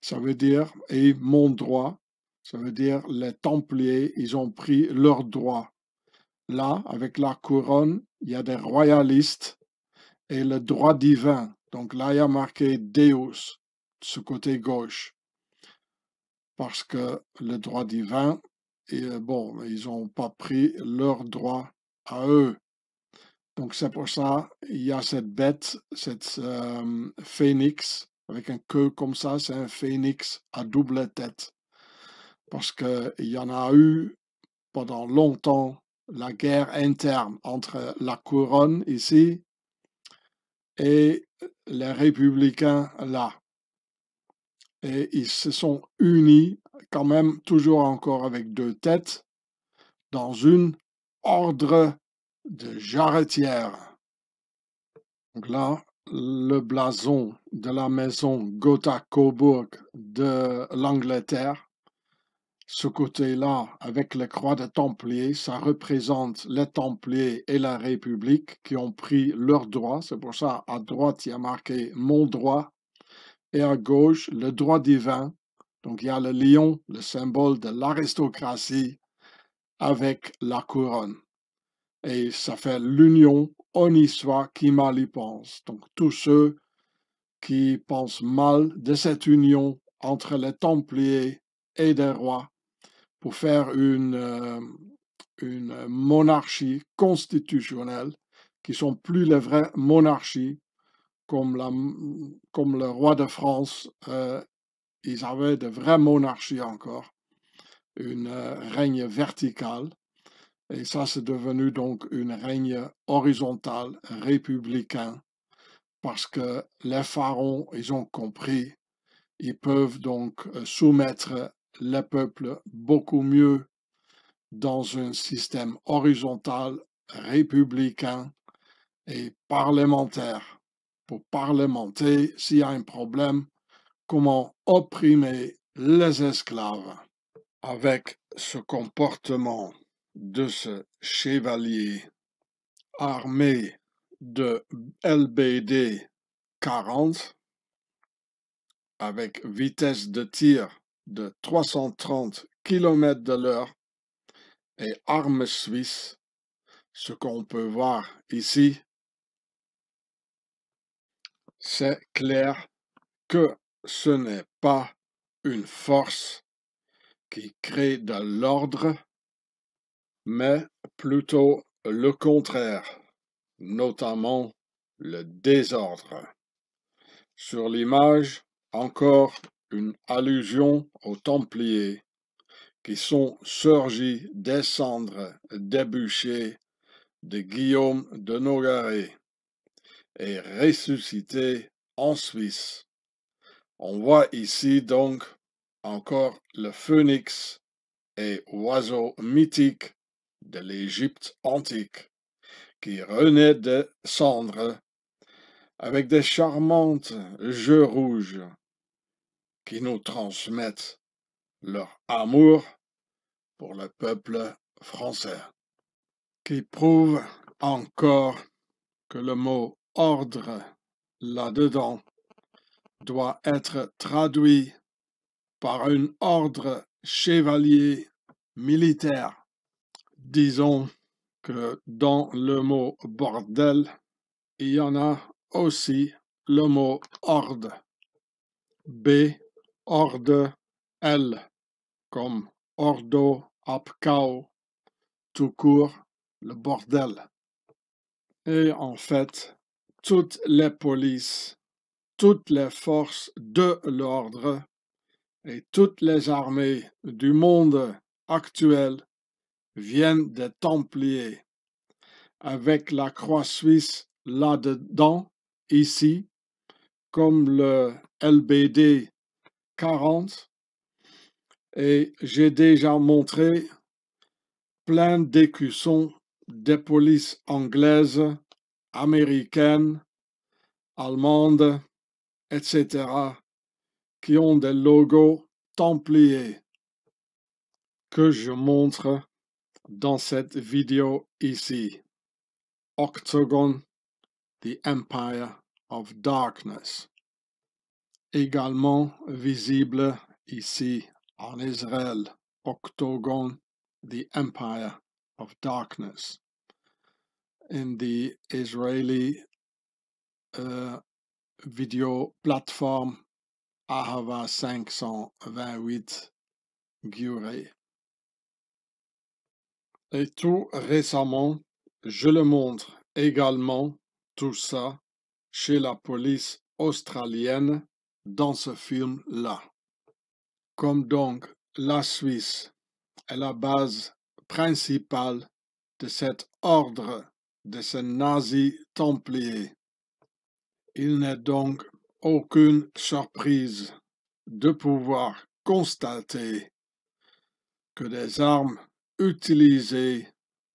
Ça veut dire, et mon droit, ça veut dire les Templiers, ils ont pris leur droit. Là, avec la couronne, il y a des royalistes et le droit divin. Donc là, il y a marqué Deus. ce côté gauche. Parce que le droit divin, et bon, ils n'ont pas pris leur droit à eux. Donc c'est pour ça, il y a cette bête, cette euh, phénix, avec un queue comme ça, c'est un phénix à double tête. Parce qu'il y en a eu pendant longtemps la guerre interne entre la couronne ici et les républicains là. Et ils se sont unis quand même toujours encore avec deux têtes dans une ordre de jarretière. Donc là, le blason de la maison Gotha-Coburg de l'Angleterre, ce côté-là, avec les croix des Templiers, ça représente les Templiers et la République qui ont pris leurs droits. C'est pour ça, à droite, il y a marqué mon droit, et à gauche, le droit divin. Donc, il y a le lion, le symbole de l'aristocratie, avec la couronne et ça fait l'union, on y soit qui mal y pense. Donc tous ceux qui pensent mal de cette union entre les Templiers et les rois pour faire une, euh, une monarchie constitutionnelle qui sont plus les vraies monarchies comme, la, comme le roi de France, euh, ils avaient de vraies monarchies encore, une euh, règne verticale et ça, c'est devenu donc une règne horizontale républicain parce que les pharaons, ils ont compris, ils peuvent donc euh, soumettre les peuples beaucoup mieux dans un système horizontal républicain et parlementaire. Pour parlementer, s'il y a un problème, comment opprimer les esclaves avec ce comportement? De ce chevalier armé de LBD 40 avec vitesse de tir de 330 km de l'heure et armes suisses, ce qu'on peut voir ici, c'est clair que ce n'est pas une force qui crée de l'ordre, mais plutôt le contraire, notamment le désordre. Sur l'image, encore une allusion aux Templiers qui sont surgis des cendres débûchées de Guillaume de Nogaret et ressuscités en Suisse. On voit ici donc encore le phénix et oiseau mythique de l'Égypte antique, qui renaît de cendres avec des charmantes jeux rouges qui nous transmettent leur amour pour le peuple français, qui prouve encore que le mot ordre là-dedans doit être traduit par un ordre chevalier militaire Disons que dans le mot bordel, il y en a aussi le mot horde. B, horde, L, comme ordo, apkao, tout court, le bordel. Et en fait, toutes les polices, toutes les forces de l'ordre et toutes les armées du monde actuel viennent des Templiers, avec la croix suisse là-dedans, ici, comme le LBD 40. Et j'ai déjà montré plein d'écussons des polices anglaises, américaines, allemandes, etc., qui ont des logos templiers que je montre dans cette vidéo ici. Octagon, the Empire of Darkness. Également visible ici en Israël. Octagon, the Empire of Darkness. In the Israeli uh, video platform Ahava 528 Guré. Et tout récemment, je le montre également, tout ça, chez la police australienne dans ce film-là. Comme donc la Suisse est la base principale de cet ordre de ces nazis templiers, il n'est donc aucune surprise de pouvoir constater que des armes utilisées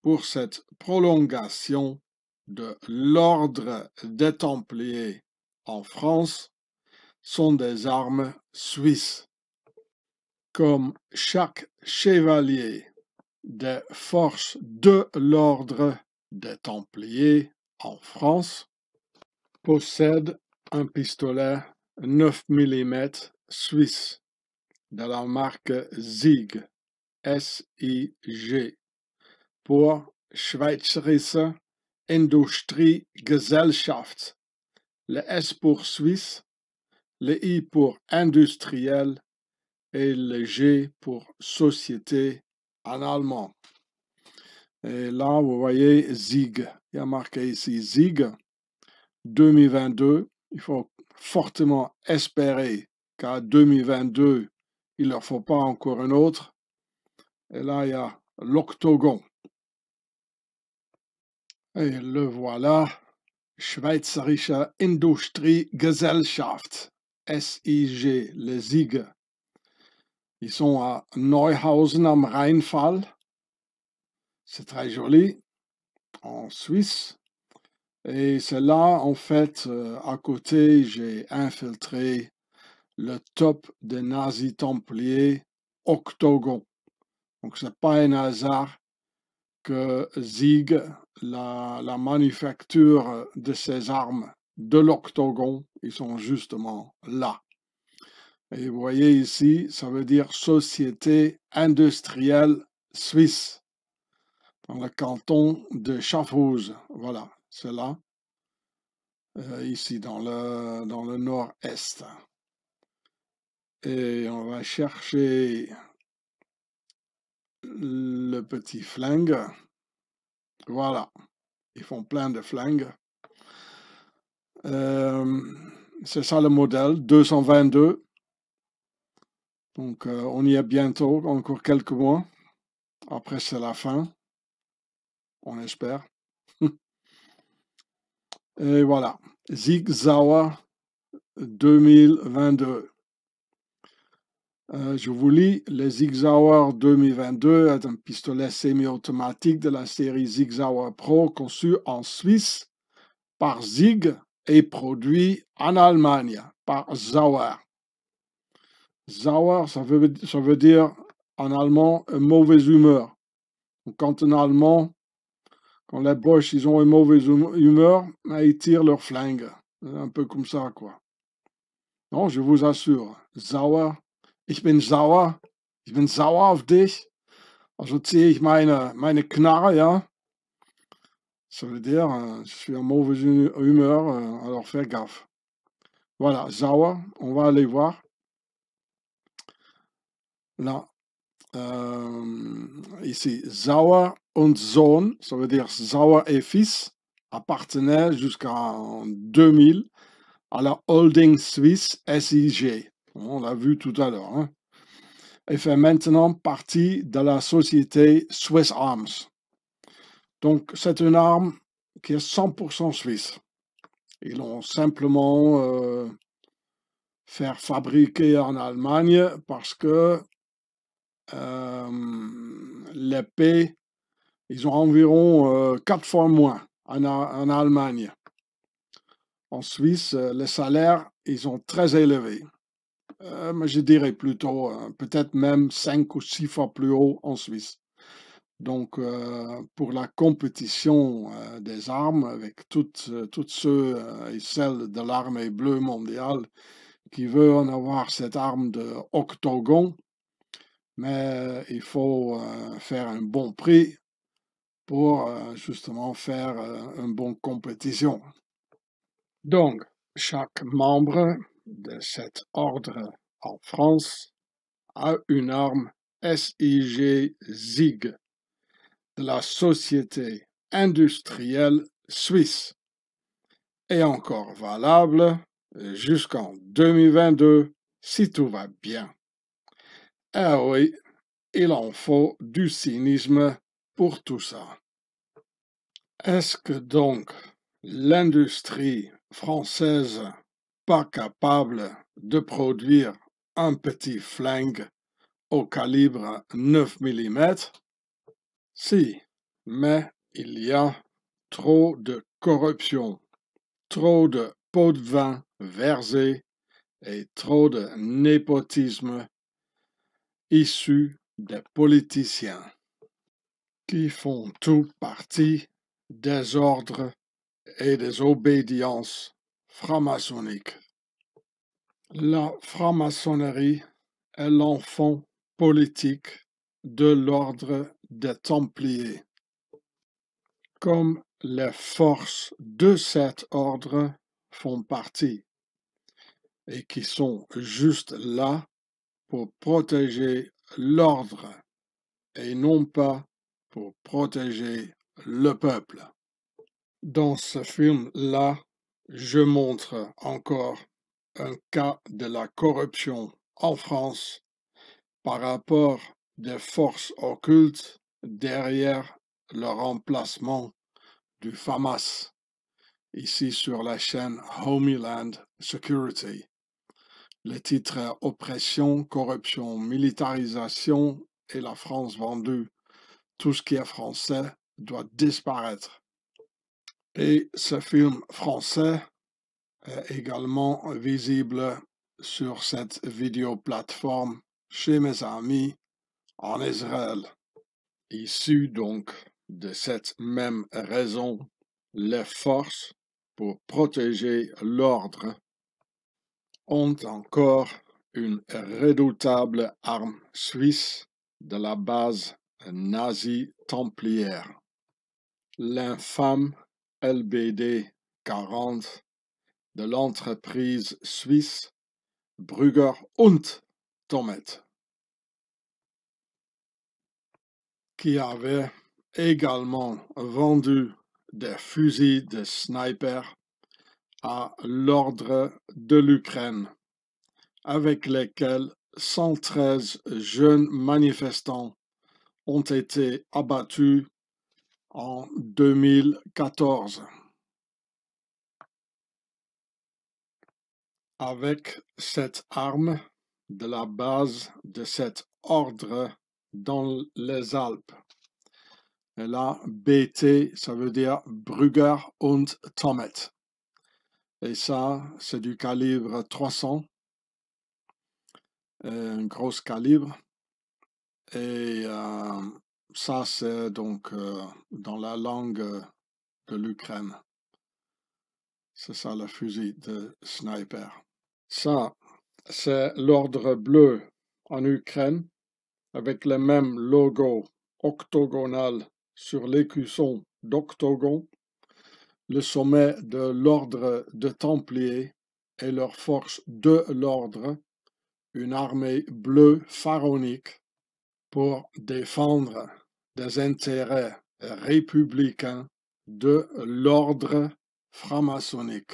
pour cette prolongation de l'ordre des Templiers en France sont des armes suisses. Comme chaque chevalier des forces de l'ordre des Templiers en France possède un pistolet 9 mm suisse de la marque SIG, S-I-G, pour Schweizerische Industriegesellschaft, le S pour Suisse, le I pour industriel et le G pour société en allemand. Et là, vous voyez ZIG. Il y a marqué ici ZIG 2022 il faut fortement espérer qu'à 2022, il ne leur faut pas encore un autre. Et là, il y a l'octogon. Et le voilà, Schweizerische Industriegesellschaft, SIG, les ZIG. Ils sont à Neuhausen am Rheinfall. C'est très joli, en Suisse. Et c'est là, en fait, euh, à côté, j'ai infiltré le top des nazis templiers octogon. Donc, ce n'est pas un hasard que Zig, la, manufacture de ces armes de l'octogon, ils sont justement là. Et vous voyez ici, ça veut dire Société industrielle suisse, dans le canton de Schaffhausen. Voilà, c'est là, euh, ici dans le, dans le nord-est. Et on va chercher le petit flingue. Voilà, ils font plein de flingues. Euh, c'est ça le modèle, 222. Donc euh, on y est bientôt, encore quelques mois. Après c'est la fin, on espère. Et voilà, Zig Zauer 2022. Euh, je vous lis, le Zig Zauer 2022 est un pistolet semi-automatique de la série Zig Zauer Pro conçu en Suisse par Zig et produit en Allemagne par Zauer. Zauer, ça veut, dire en allemand mauvaise humeur. quand en allemand, quand les Bosch, ils ont une mauvaise hum-, humeur, ils tirent leur flingue. Un peu comme ça, quoi. Non, je vous assure. Sauer. Ich bin sauer. Ich bin sauer auf dich. Also ziehe ich meine, meine Knarre, ja. Ça veut dire, je suis en mauvaise humeur, euh, alors fais gaffe. Voilà, sauer, on va aller voir. Là, euh, ici, Sauer und Sohn, ça veut dire Sauer et fils, appartenait jusqu'en 2000 à la holding suisse SIG. On l'a vu tout à l'heure. Hein. Et fait maintenant partie de la société Swiss Arms. Donc, c'est une arme qui est 100% suisse. Ils l'ont simplement euh, fait fabriquer en Allemagne parce que euh, l'épée, ils ont environ euh, quatre fois moins en, en, Allemagne. En Suisse, euh, les salaires, ils sont très élevés. Mais je dirais plutôt peut-être même cinq ou six fois plus haut en Suisse. Donc, pour la compétition des armes avec toutes, toutes ceux et celles de l'armée bleue mondiale qui veulent en avoir cette arme de octogon, mais il faut faire un bon prix pour justement faire une bonne compétition. Donc, chaque membre de cet ordre en France a une arme SIG ZIG de la Société industrielle suisse et encore valable jusqu'en 2022 si tout va bien. Eh oui, il en faut du cynisme pour tout ça. Est-ce que donc l'industrie française pas capable de produire un petit flingue au calibre 9 mm Si, mais il y a trop de corruption, trop de pots de vin versés et trop de népotisme issu des politiciens qui font tout partie des ordres et des obédiences La franc-maçonnerie est l'enfant politique de l'ordre des Templiers. Comme les forces de cet ordre font partie et qui sont juste là pour protéger l'ordre et non pas pour protéger le peuple. Dans ce film-là, je montre encore un cas de la corruption en France par rapport des forces occultes derrière le remplacement du FAMAS, ici sur la chaîne Homeland Security. Le titre Oppression, corruption, militarisation et la France vendue. Tout ce qui est français doit disparaître. Et ce film français est également visible sur cette vidéo plateforme chez mes amis en Israël. Issu donc de cette même raison, les forces pour protéger l'ordre ont encore une redoutable arme suisse de la base nazie templière, l'infâme LBD 40 de l'entreprise suisse Brügger und Tomet, qui avait également vendu des fusils de sniper à l'ordre de l'Ukraine, avec lesquels 113 jeunes manifestants ont été abattus en 2014. Avec cette arme de la base de cet ordre dans les Alpes. Et là, BT, ça veut dire Brügger und Tomet. Et ça, c'est du calibre 300, euh, un gros calibre. Et euh, ça, c'est donc euh, dans la langue de l'Ukraine. C'est ça le fusil de sniper. Ça, c'est l'ordre bleu en Ukraine avec le même logo octogonal sur l'écusson d'octogon le sommet de l'ordre de Templiers et leur force de l'ordre, une armée bleue pharaonique pour défendre des intérêts républicains de l'ordre franc-maçonnique.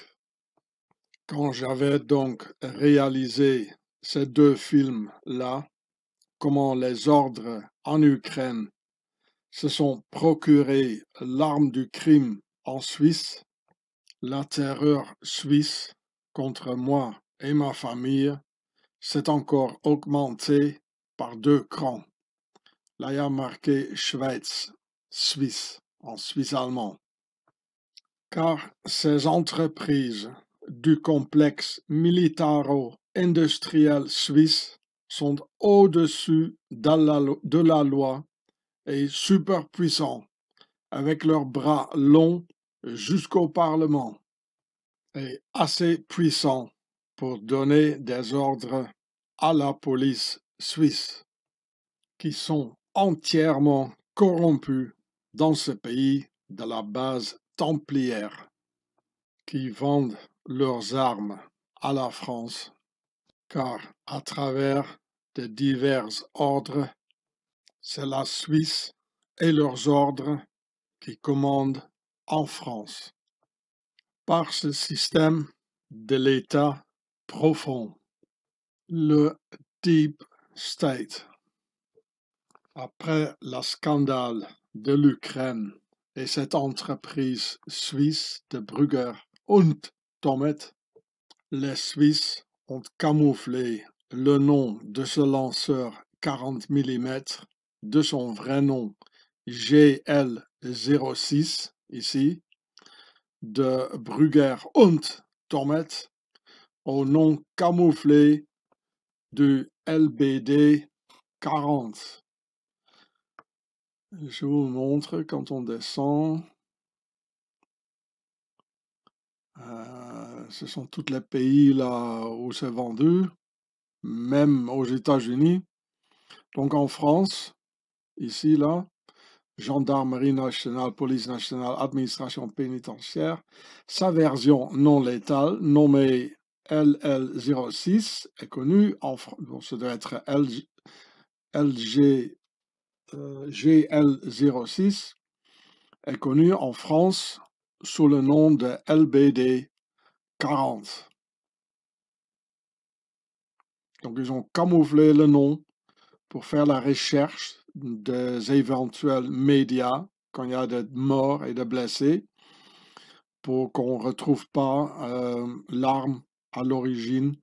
Quand j'avais donc réalisé ces deux films-là, comment les ordres en Ukraine se sont procurés l'arme du crime en Suisse, la terreur suisse contre moi et ma famille s'est encore augmentée par deux crans. Là, marqué Schweiz, Suisse, en suisse allemand. Car ces entreprises du complexe militaro-industriel suisse sont au-dessus de la loi et superpuissants avec leurs bras longs jusqu'au Parlement et assez puissants pour donner des ordres à la police suisse, qui sont entièrement corrompus dans ce pays de la base templière, qui vendent leurs armes à la France, car à travers de divers ordres, c'est la Suisse et leurs ordres qui commandent en France. Par ce système de l'État profond, le Deep State. Après le scandale de l'Ukraine et cette entreprise suisse de Brugger und Thomet, les Suisses ont camouflé le nom de ce lanceur 40 mm de son vrai nom GL06 ici de Brugger und Thomet au nom camouflé du LBD 40. Je vous montre quand on descend. Euh, ce sont tous les pays là où c'est vendu, même aux États-Unis. Donc en France, ici là, gendarmerie nationale, police nationale, administration pénitentiaire, sa version non létale, nommée LL06, est connue en France. Bon, ça doit être LG, GL06, est connue en France sous le nom de LBD 40. Donc ils ont camouflé le nom pour faire la recherche des éventuels médias quand il y a des morts et des blessés pour qu'on ne retrouve pas euh, l'arme à l'origine,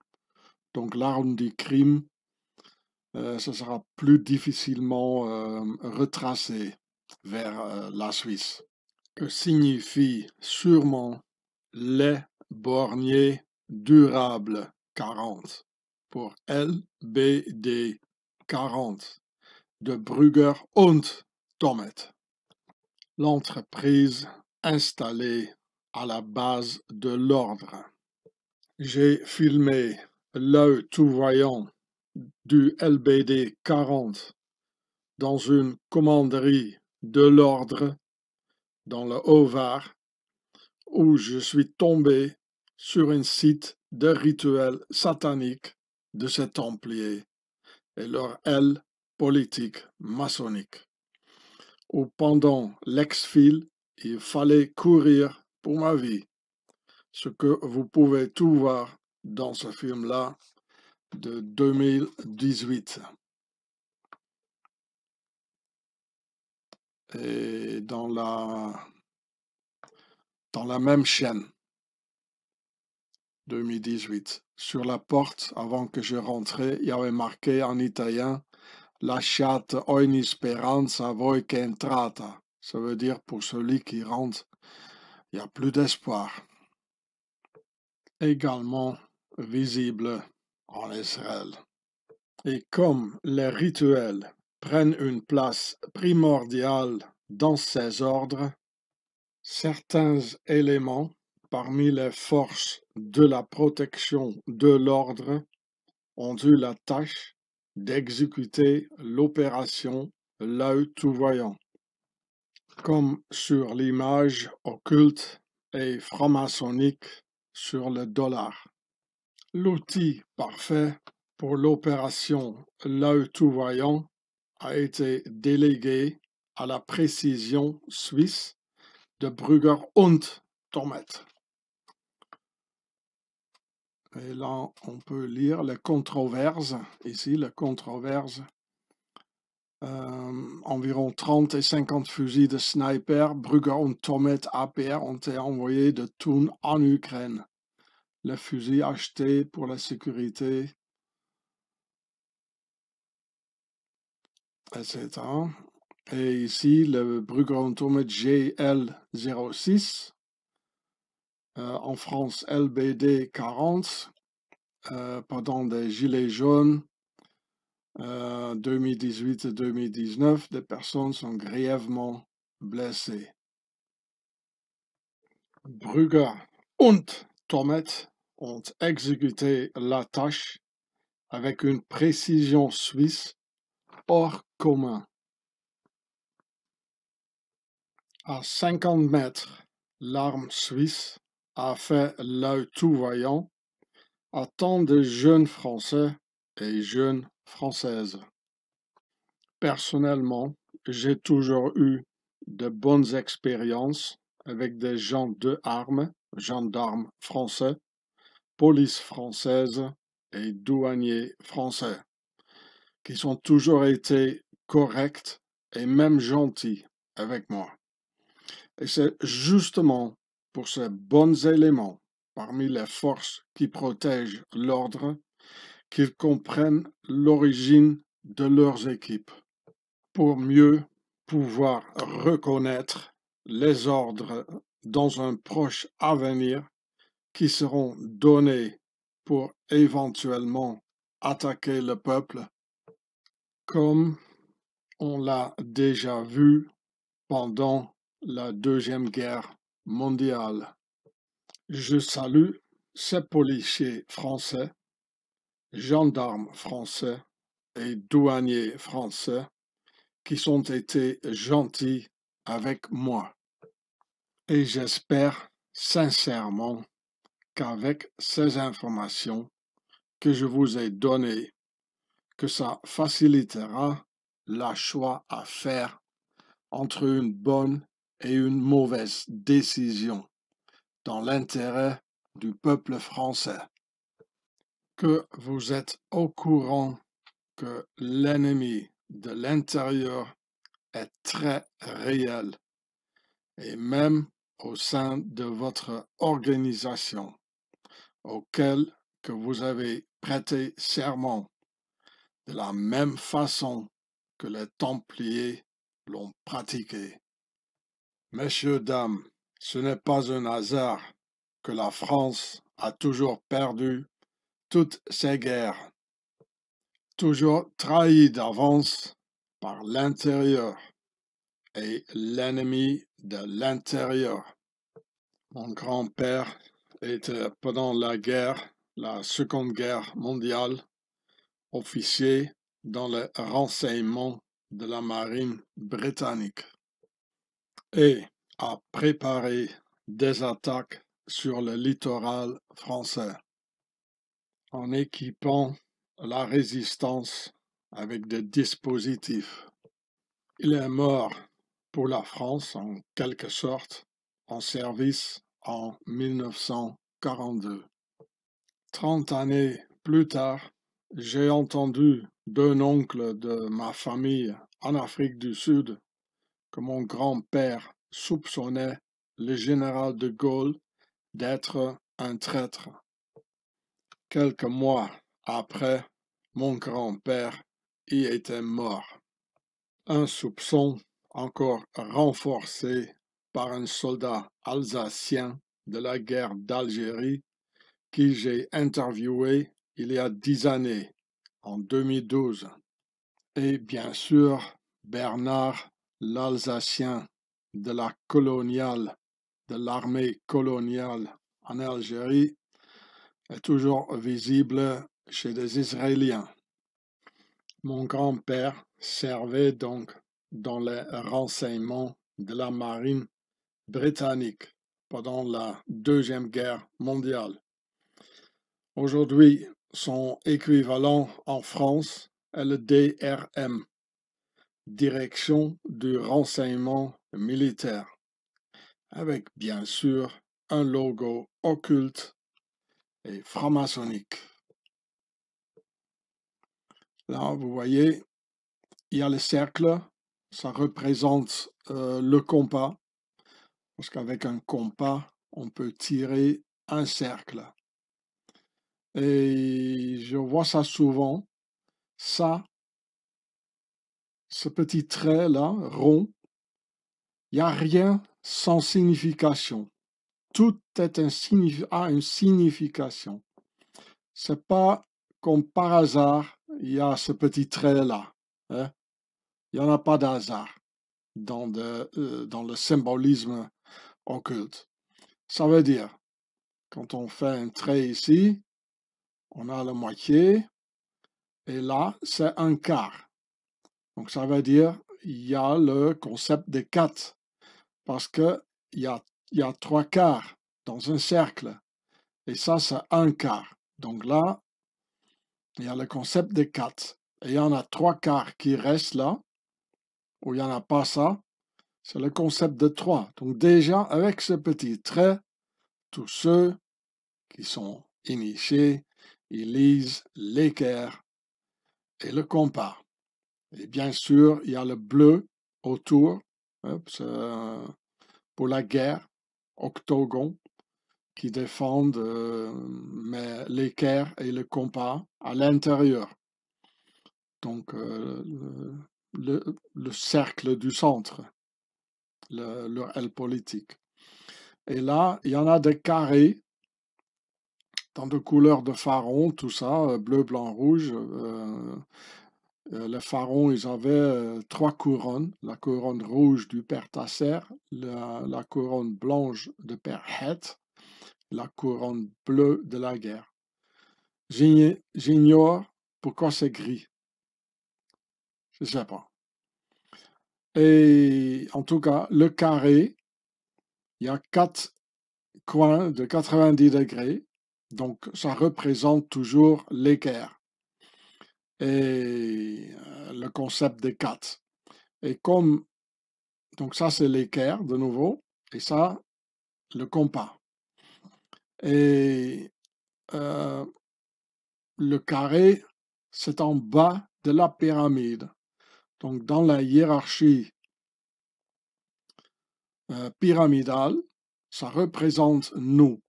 donc l'arme du crime, euh, ce sera plus difficilement euh, retracé vers la Suisse. Que signifie sûrement les borniers durables 40 pour LBD 40 de Brugger und Thomet, l'entreprise installée à la base de l'ordre. J'ai filmé l'œil tout-voyant du LBD 40 dans une commanderie de l'ordre dans le Haut-Var où je suis tombé sur un site de rituel satanique de ces Templiers et leur aile politique maçonnique, où pendant l'exfil, il fallait courir pour ma vie, ce que vous pouvez tout voir dans ce film-là de 2018. Et dans la, dans la même chaîne, 2018. Sur la porte, avant que je rentrais, il y avait marqué en italien Lasciate ogni speranza voi che entrata. Ça veut dire pour celui qui rentre, il n'y a plus d'espoir. Également visible en Israël. Et comme les rituels prennent une place primordiale dans ces ordres, certains éléments parmi les forces de la protection de l'ordre ont eu la tâche d'exécuter l'opération l'œil tout-voyant, comme sur l'image occulte et franc-maçonnique sur le dollar. L'outil parfait pour l'opération l'œil tout-voyant a été délégué à la précision suisse de Brugger und Thomet. Et là, on peut lire les controverses. Ici, les controverses. Euh, environ 30 et 50 fusils de sniper Brugger und Tomet APR ont été envoyés de Thun en Ukraine. Les fusils achetés pour la sécurité, etc. Et ici, le Tomet GL06 euh, en France LBD 40 euh, pendant des gilets jaunes 2018 euh, et 2019, des personnes sont grièvement blessées. Brugger und Thomet ont exécuté la tâche avec une précision suisse hors commun. À 50 mètres, l'arme suisse a fait l'œil tout voyant à tant de jeunes Français et jeunes Françaises. Personnellement, j'ai toujours eu de bonnes expériences avec des gens de armes, gendarmes français, police française et douaniers français, qui sont toujours été corrects et même gentils avec moi. Et c'est justement pour ces bons éléments parmi les forces qui protègent l'ordre qu'ils comprennent l'origine de leurs équipes pour mieux pouvoir reconnaître les ordres dans un proche avenir qui seront donnés pour éventuellement attaquer le peuple, comme on l'a déjà vu pendant la Deuxième Guerre mondiale. Je salue ces policiers français, gendarmes français et douaniers français qui ont été gentils avec moi. Et j'espère sincèrement qu'avec ces informations que je vous ai données, que ça facilitera la choix à faire entre une bonne et une mauvaise décision dans l'intérêt du peuple français. Que vous êtes au courant que l'ennemi de l'intérieur est très réel et même au sein de votre organisation auquel que vous avez prêté serment de la même façon que les Templiers l'ont pratiqué. Messieurs, dames, ce n'est pas un hasard que la France a toujours perdu toutes ses guerres, toujours trahi d'avance par l'intérieur et l'ennemi de l'intérieur. Mon grand-père était pendant la guerre, la Seconde Guerre mondiale, officier dans le renseignement de la marine britannique et a préparé des attaques sur le littoral français en équipant la résistance avec des dispositifs. Il est mort la France en quelque sorte en service en 1942. Trente années plus tard, j'ai entendu d'un oncle de ma famille en Afrique du Sud que mon grand-père soupçonnait le général de Gaulle d'être un traître. Quelques mois après, mon grand-père y était mort. Un soupçon encore renforcé par un soldat alsacien de la guerre d'Algérie qui j'ai interviewé il y a dix années, en 2012. Et bien sûr, Bernard l'Alsacien de la coloniale, de l'armée coloniale en Algérie est toujours visible chez les Israéliens. Mon grand-père servait donc dans les renseignements de la marine britannique pendant la Deuxième Guerre mondiale. Aujourd'hui, son équivalent en France est le DRM, Direction du renseignement militaire, avec bien sûr un logo occulte et franc-maçonnique. Là, vous voyez, il y a le cercle, ça représente euh, le compas, parce qu'avec un compas, on peut tirer un cercle. Et je vois ça souvent. Ça, ce petit trait-là, rond, il n'y a rien sans signification. Tout a une signification. C'est pas comme par hasard, il y a ce petit trait-là. Hein. Il n'y en a pas d'hasard dans, euh, dans le symbolisme occulte. Ça veut dire, quand on fait un trait ici, on a la moitié, et là, c'est un quart. Donc, ça veut dire, il y a le concept des quatre, parce qu'il y a, y a trois quarts dans un cercle, et ça, c'est un quart. Donc là, il y a le concept des quatre. Et il y en a trois quarts qui restent là, où il n'y en a pas ça. C'est le concept de trois. Donc déjà, avec ce petit trait, tous ceux qui sont initiés, ils lisent l'équerre et le compas. Et bien sûr, il y a le bleu autour, hein, pour la guerre, octogon, qui défendent euh, l'équerre et le compas à l'intérieur. Donc, euh, le, cercle du centre, le, leur aile politique. Et là, il y en a des carrés dans de couleurs de pharaon, tout ça, euh, bleu, blanc, rouge. les pharaons, ils avaient trois couronnes. La couronne rouge du père Tasser, la, la couronne blanche de père Het la couronne bleue de la guerre. J'ignore pourquoi c'est gris. Je ne sais pas. Et en tout cas, le carré, il y a quatre coins de 90 degrés, donc ça représente toujours l'équerre et euh, le concept des quatre. Et comme, donc ça c'est l'équerre de nouveau, et ça, le compas. Et euh, le carré, c'est en bas de la pyramide. Donc, dans la hiérarchie euh, pyramidale, ça représente nous.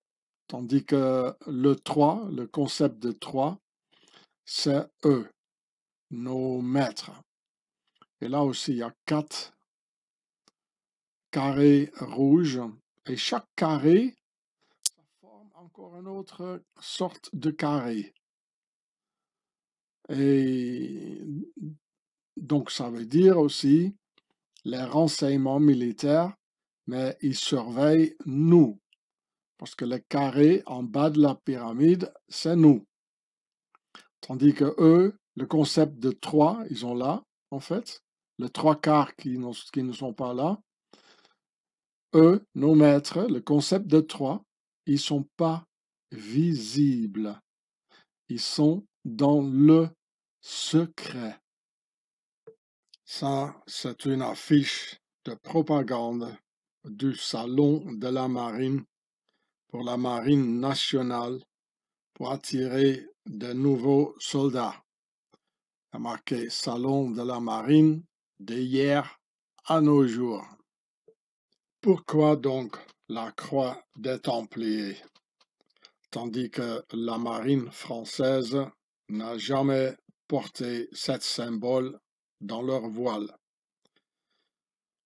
Tandis que le 3, le concept de 3, c'est eux, nos maîtres. Et là aussi, il y a quatre carrés rouges. Et chaque carré encore une autre sorte de carré. Et donc ça veut dire aussi les renseignements militaires, mais ils surveillent nous. Parce que le carré en bas de la pyramide, c'est nous. Tandis que eux, le concept de trois, ils ont là, en fait, les trois quarts qui, ne sont pas là. Eux, nos maîtres, le concept de trois, ils ne sont pas visibles. Ils sont dans le secret. Ça, c'est une affiche de propagande du Salon de la Marine pour la Marine nationale pour attirer de nouveaux soldats. A marqué Salon de la Marine d'hier à nos jours. Pourquoi donc la croix des Templiers? Tandis que la marine française n'a jamais porté cet symbole dans leur voile.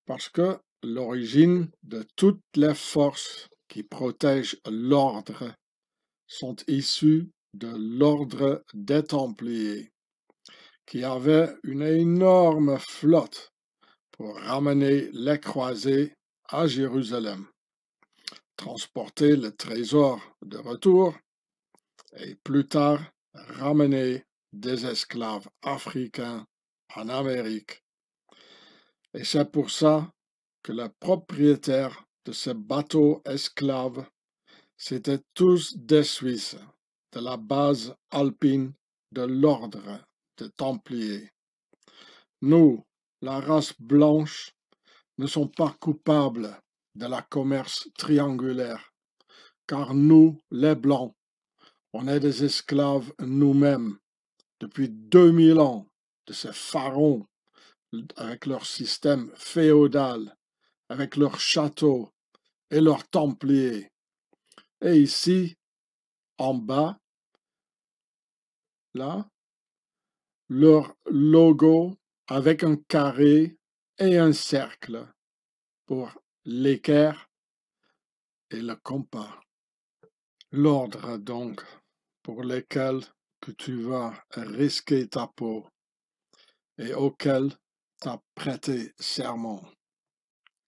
Parce que l'origine de toutes les forces qui protègent l'ordre sont issues de l'ordre des Templiers, qui avait une énorme flotte pour ramener les croisés à Jérusalem transporter le trésor de retour et plus tard ramener des esclaves africains en Amérique. Et c'est pour ça que les propriétaires de ces bateaux esclaves, c'étaient tous des Suisses de la base alpine de l'ordre des Templiers. Nous, la race blanche, ne sommes pas coupables de la commerce triangulaire, car nous, les Blancs, on est des esclaves nous-mêmes depuis 2000 ans de ces pharaons avec leur système féodal, avec leurs châteaux et leurs templiers. Et ici, en bas, là, leur logo avec un carré et un cercle pour l'équerre et le compas. L'ordre donc pour lequel que tu vas risquer ta peau et auquel t'as prêté serment.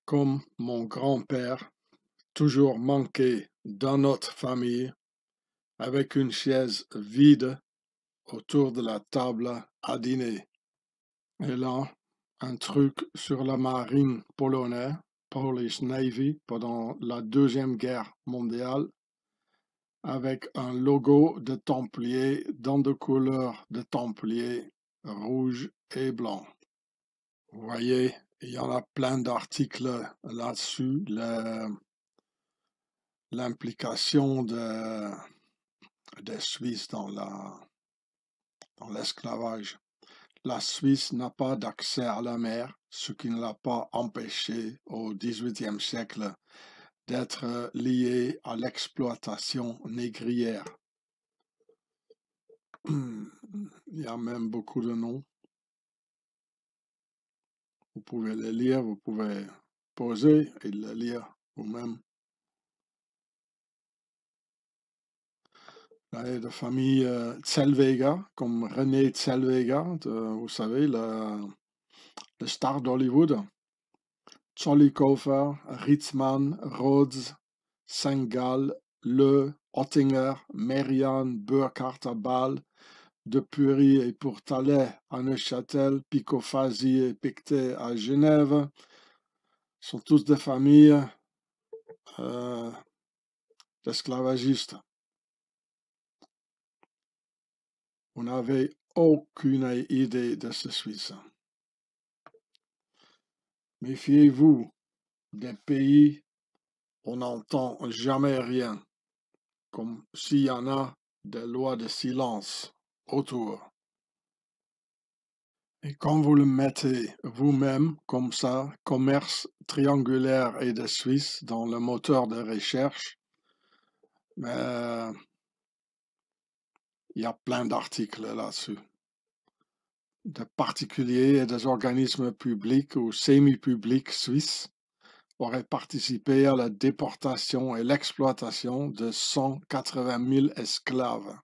Comme mon grand-père, toujours manqué dans notre famille, avec une chaise vide autour de la table à dîner. Et là, un truc sur la marine polonaise Polish Navy pendant la Deuxième Guerre mondiale avec un logo de Templier dans de couleurs de Templier rouge et blanc. Vous voyez, il y en a plein d'articles là-dessus, l'implication de, des Suisses dans la dans l'esclavage. La Suisse n'a pas d'accès à la mer, ce qui ne l'a pas empêché au XVIIIe siècle d'être lié à l'exploitation négrière. Il y a même beaucoup de noms. Vous pouvez les lire, vous pouvez poser et les lire vous-même. de famille euh, comme René Zellweger, vous savez, le, star d'Hollywood. Zollikofer, Ritzmann, Rhodes, Sengal, Le, Ottinger, Merian, Burkhardt à Bâle, De et Pourtalais à Neuchâtel, Picofasi et Pictet à Genève, sont tous des familles euh, d'esclavagistes. Vous n'avez aucune idée de ce Suisse. Méfiez-vous des pays où on n'entend jamais rien, comme s'il y en a des lois de silence autour. Et quand vous le mettez vous-même comme ça, commerce triangulaire et de Suisse dans le moteur de recherche, mais il y a plein d'articles là-dessus. De particuliers et des organismes publics ou semi-publics suisses auraient participé à la déportation et l'exploitation de 180 000 esclaves.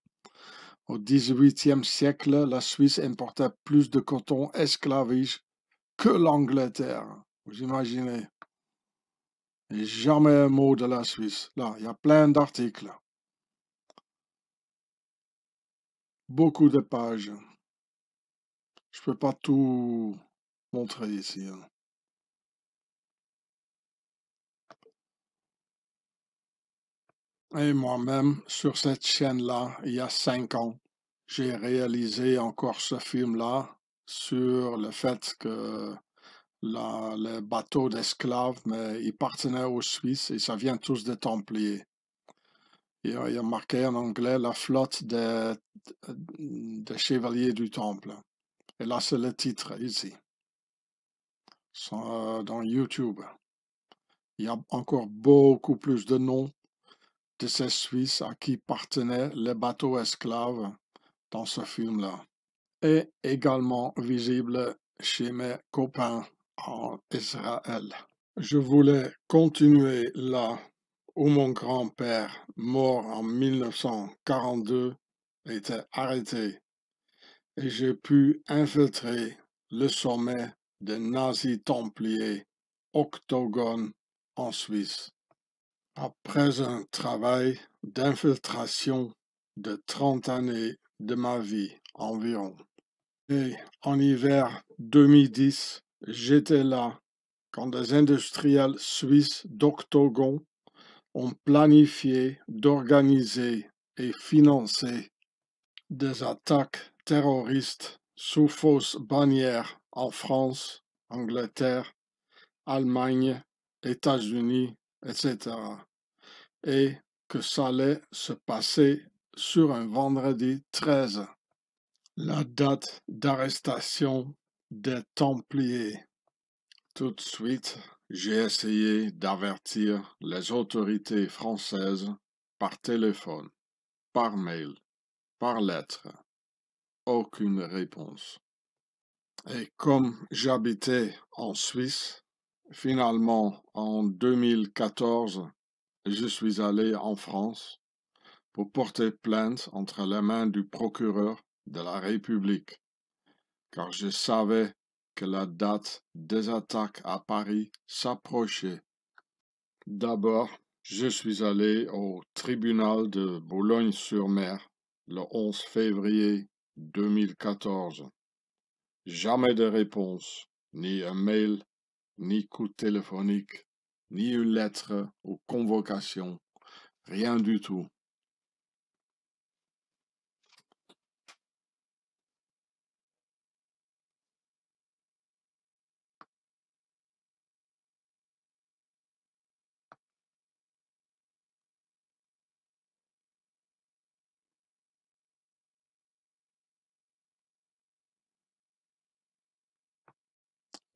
Au XVIIIe siècle, la Suisse importait plus de coton esclavage que l'Angleterre. Vous imaginez jamais un mot de la Suisse. Là, il y a plein d'articles. beaucoup de pages. Je peux pas tout montrer ici. Hein. Et moi-même, sur cette chaîne-là, il y a cinq ans, j'ai réalisé encore ce film-là sur le fait que la, les bateaux d'esclaves, mais ils partenaient aux Suisses et ça vient tous des Templiers. Il y, a, marqué en anglais la flotte des, chevaliers du temple. Et là, c'est le titre ici. Dans YouTube. Il y a encore beaucoup plus de noms de ces Suisses à qui partenaient les bateaux esclaves dans ce film-là. Et également visible chez mes copains en Israël. Je voulais continuer là où mon grand-père, mort en 1942, était arrêté et j'ai pu infiltrer le sommet des nazis templiers Octogone en Suisse. Après un travail d'infiltration de 30 années de ma vie environ. Et en hiver 2010, j'étais là quand des industriels suisses d'Octogone ont planifié d'organiser et financer des attaques terroristes sous fausse bannière en France, Angleterre, Allemagne, États-Unis, etc. Et que ça allait se passer sur un vendredi 13, la date d'arrestation des Templiers. Tout de suite, j'ai essayé d'avertir les autorités françaises par téléphone, par mail, par lettre. Aucune réponse. Et comme j'habitais en Suisse, finalement en 2014, je suis allé en France pour porter plainte entre les mains du procureur de la République, car je savais que la date des attaques à Paris s'approchait. D'abord, je suis allé au tribunal de Boulogne-sur-Mer le 11 février 2014. Jamais de réponse, ni un mail, ni coup téléphonique, ni une lettre ou convocation, rien du tout.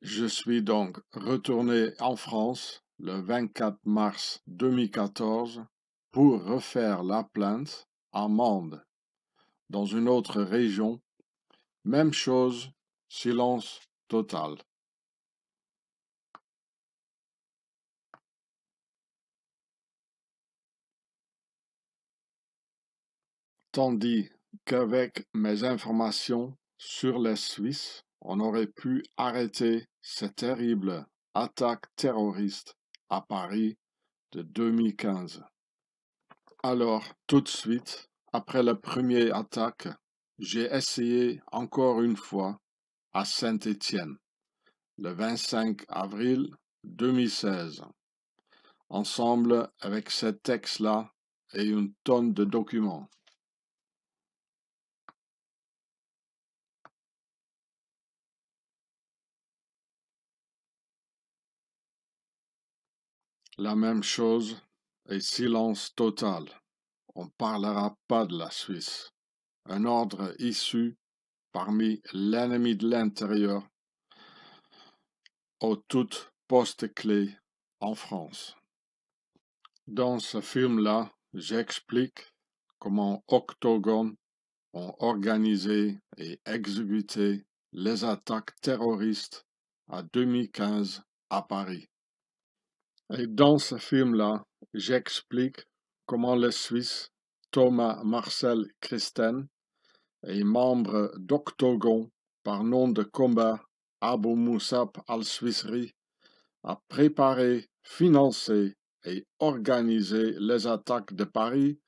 Je suis donc retourné en France le 24 mars 2014 pour refaire la plainte à Mende, dans une autre région. Même chose, silence total. Tandis qu'avec mes informations sur les Suisses, on aurait pu arrêter cette terrible attaque terroriste à Paris de 2015. Alors, tout de suite, après la première attaque, j'ai essayé encore une fois à Saint-Étienne, le 25 avril 2016, ensemble avec ce texte-là et une tonne de documents. La même chose et silence total. On parlera pas de la Suisse. Un ordre issu parmi l'ennemi de l'intérieur aux toutes postes clés en France. Dans ce film-là, j'explique comment Octogone ont organisé et exécuté les attaques terroristes à 2015 à Paris. Et dans ce film-là, j'explique comment le Suisse Thomas Marcel Christen est membre d'Octogon par nom de combat Abu Moussab al-Suisserie a préparé, financé et organisé les attaques de Paris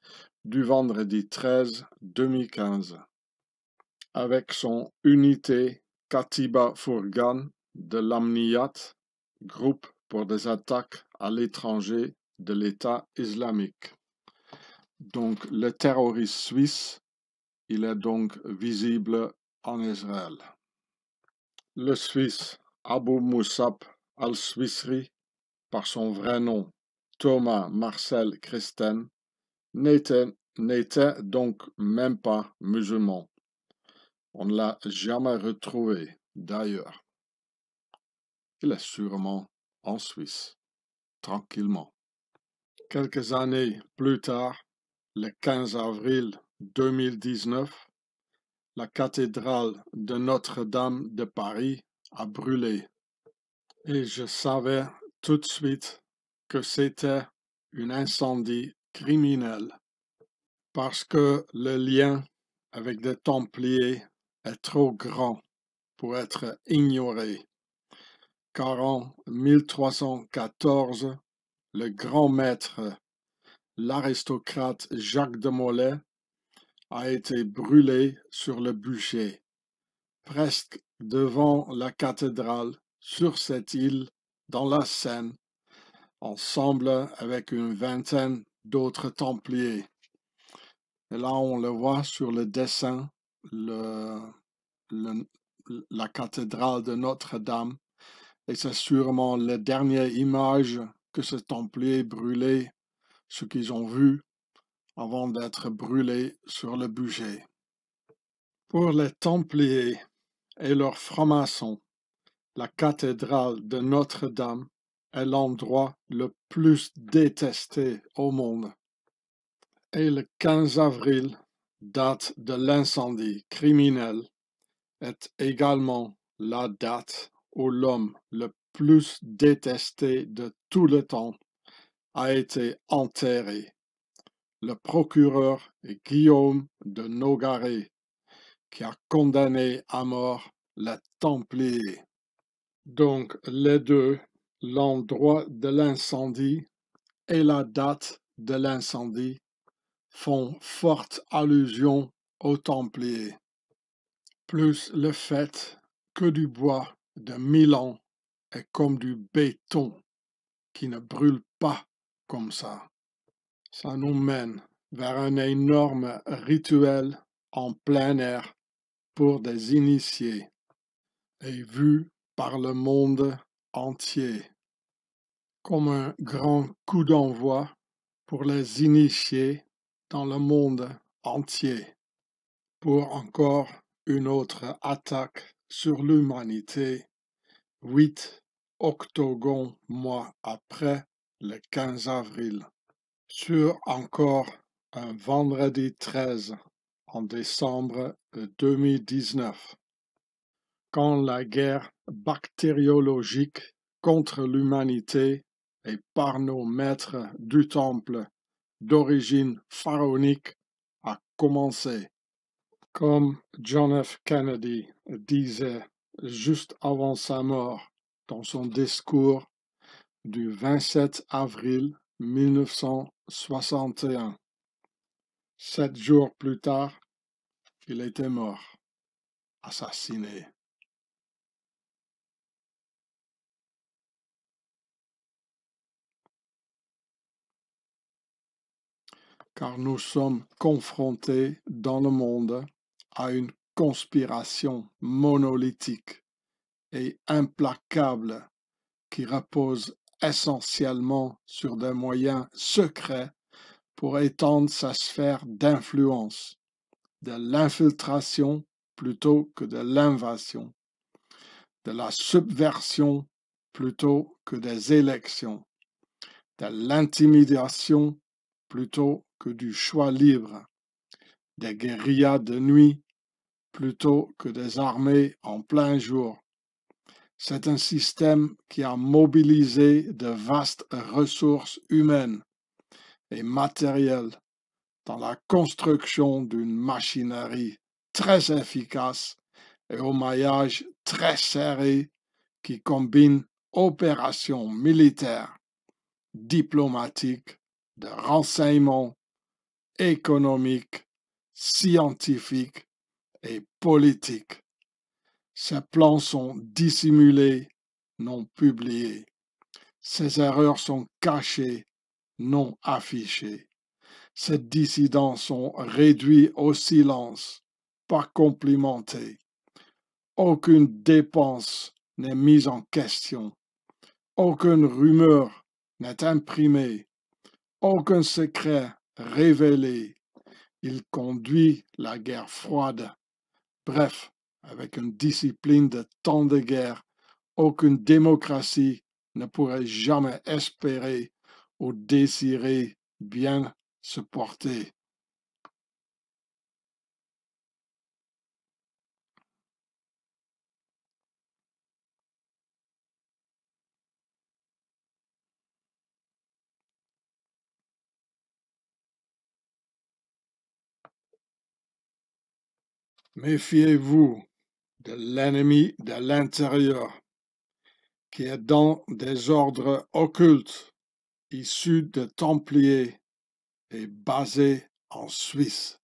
du vendredi 13 2015 avec son unité Katiba Fourgan de l'Amniyat, groupe pour des attaques à l'étranger de l'État islamique. Donc le terroriste suisse, il est donc visible en Israël. Le Suisse Abu Moussab al-Suisserie, par son vrai nom Thomas Marcel Christen, n'était donc même pas musulman. On ne l'a jamais retrouvé d'ailleurs. Il est sûrement en Suisse tranquillement. Quelques années plus tard, le 15 avril 2019, la cathédrale de Notre-Dame de Paris a brûlé. Et je savais tout de suite que c'était un incendie criminel parce que le lien avec des Templiers est trop grand pour être ignoré car en 1314, le grand maître, l'aristocrate Jacques de Molay, a été brûlé sur le bûcher, presque devant la cathédrale, sur cette île, dans la Seine, ensemble avec une vingtaine d'autres Templiers. Et là, on le voit sur le dessin, la cathédrale de Notre-Dame et c'est sûrement la dernière image que ce templier brûlé, ce qu'ils ont vu avant d'être brûlés sur le budget. Pour les Templiers et leurs francs-maçons, la cathédrale de Notre-Dame est l'endroit le plus détesté au monde. Et le 15 avril, date de l'incendie criminel, est également la date où l'homme le plus détesté de tout le temps a été enterré. Le procureur Guillaume de Nogaret, qui a condamné à mort le Templier. Donc les deux, l'endroit de l'incendie et la date de l'incendie, font forte allusion au Templier, plus le fait que du bois de Milan est comme du béton qui ne brûle pas comme ça. Ça nous mène vers un énorme rituel en plein air pour des initiés et vu par le monde entier comme un grand coup d'envoi pour les initiés dans le monde entier pour encore une autre attaque sur l'humanité huit octogons mois après le 15 avril. Sur encore un vendredi 13 en décembre 2019, quand la guerre bactériologique contre l'humanité et par nos maîtres du temple d'origine pharaonique a commencé. Comme John F. Kennedy disait juste avant sa mort dans son discours du 27 avril 1961. Sept jours plus tard, il était mort, assassiné. car nous sommes confrontés dans le monde à une conspiration monolithique et implacable qui repose essentiellement sur des moyens secrets pour étendre sa sphère d'influence, de l'infiltration plutôt que de l'invasion, de la subversion plutôt que des élections, de l'intimidation plutôt que du choix libre, des guérillas de nuit plutôt que des armées en plein jour. C'est un système qui a mobilisé de vastes ressources humaines et matérielles dans la construction d'une machinerie très efficace et au maillage très serré qui combine opérations militaires, diplomatiques, de renseignement économique, scientifique et politique. Ces plans sont dissimulés, non publiés. Ces erreurs sont cachées, non affichées. Ces dissidents sont réduits au silence, pas complimentés. Aucune dépense n'est mise en question. Aucune rumeur n'est imprimée. Aucun secret révélé, il conduit la guerre froide. Bref, avec une discipline de temps de guerre, aucune démocratie ne pourrait jamais espérer ou désirer bien se porter. Méfiez-vous de l'ennemi de l'intérieur, qui est dans des ordres occultes, issus de Templiers et basé en Suisse.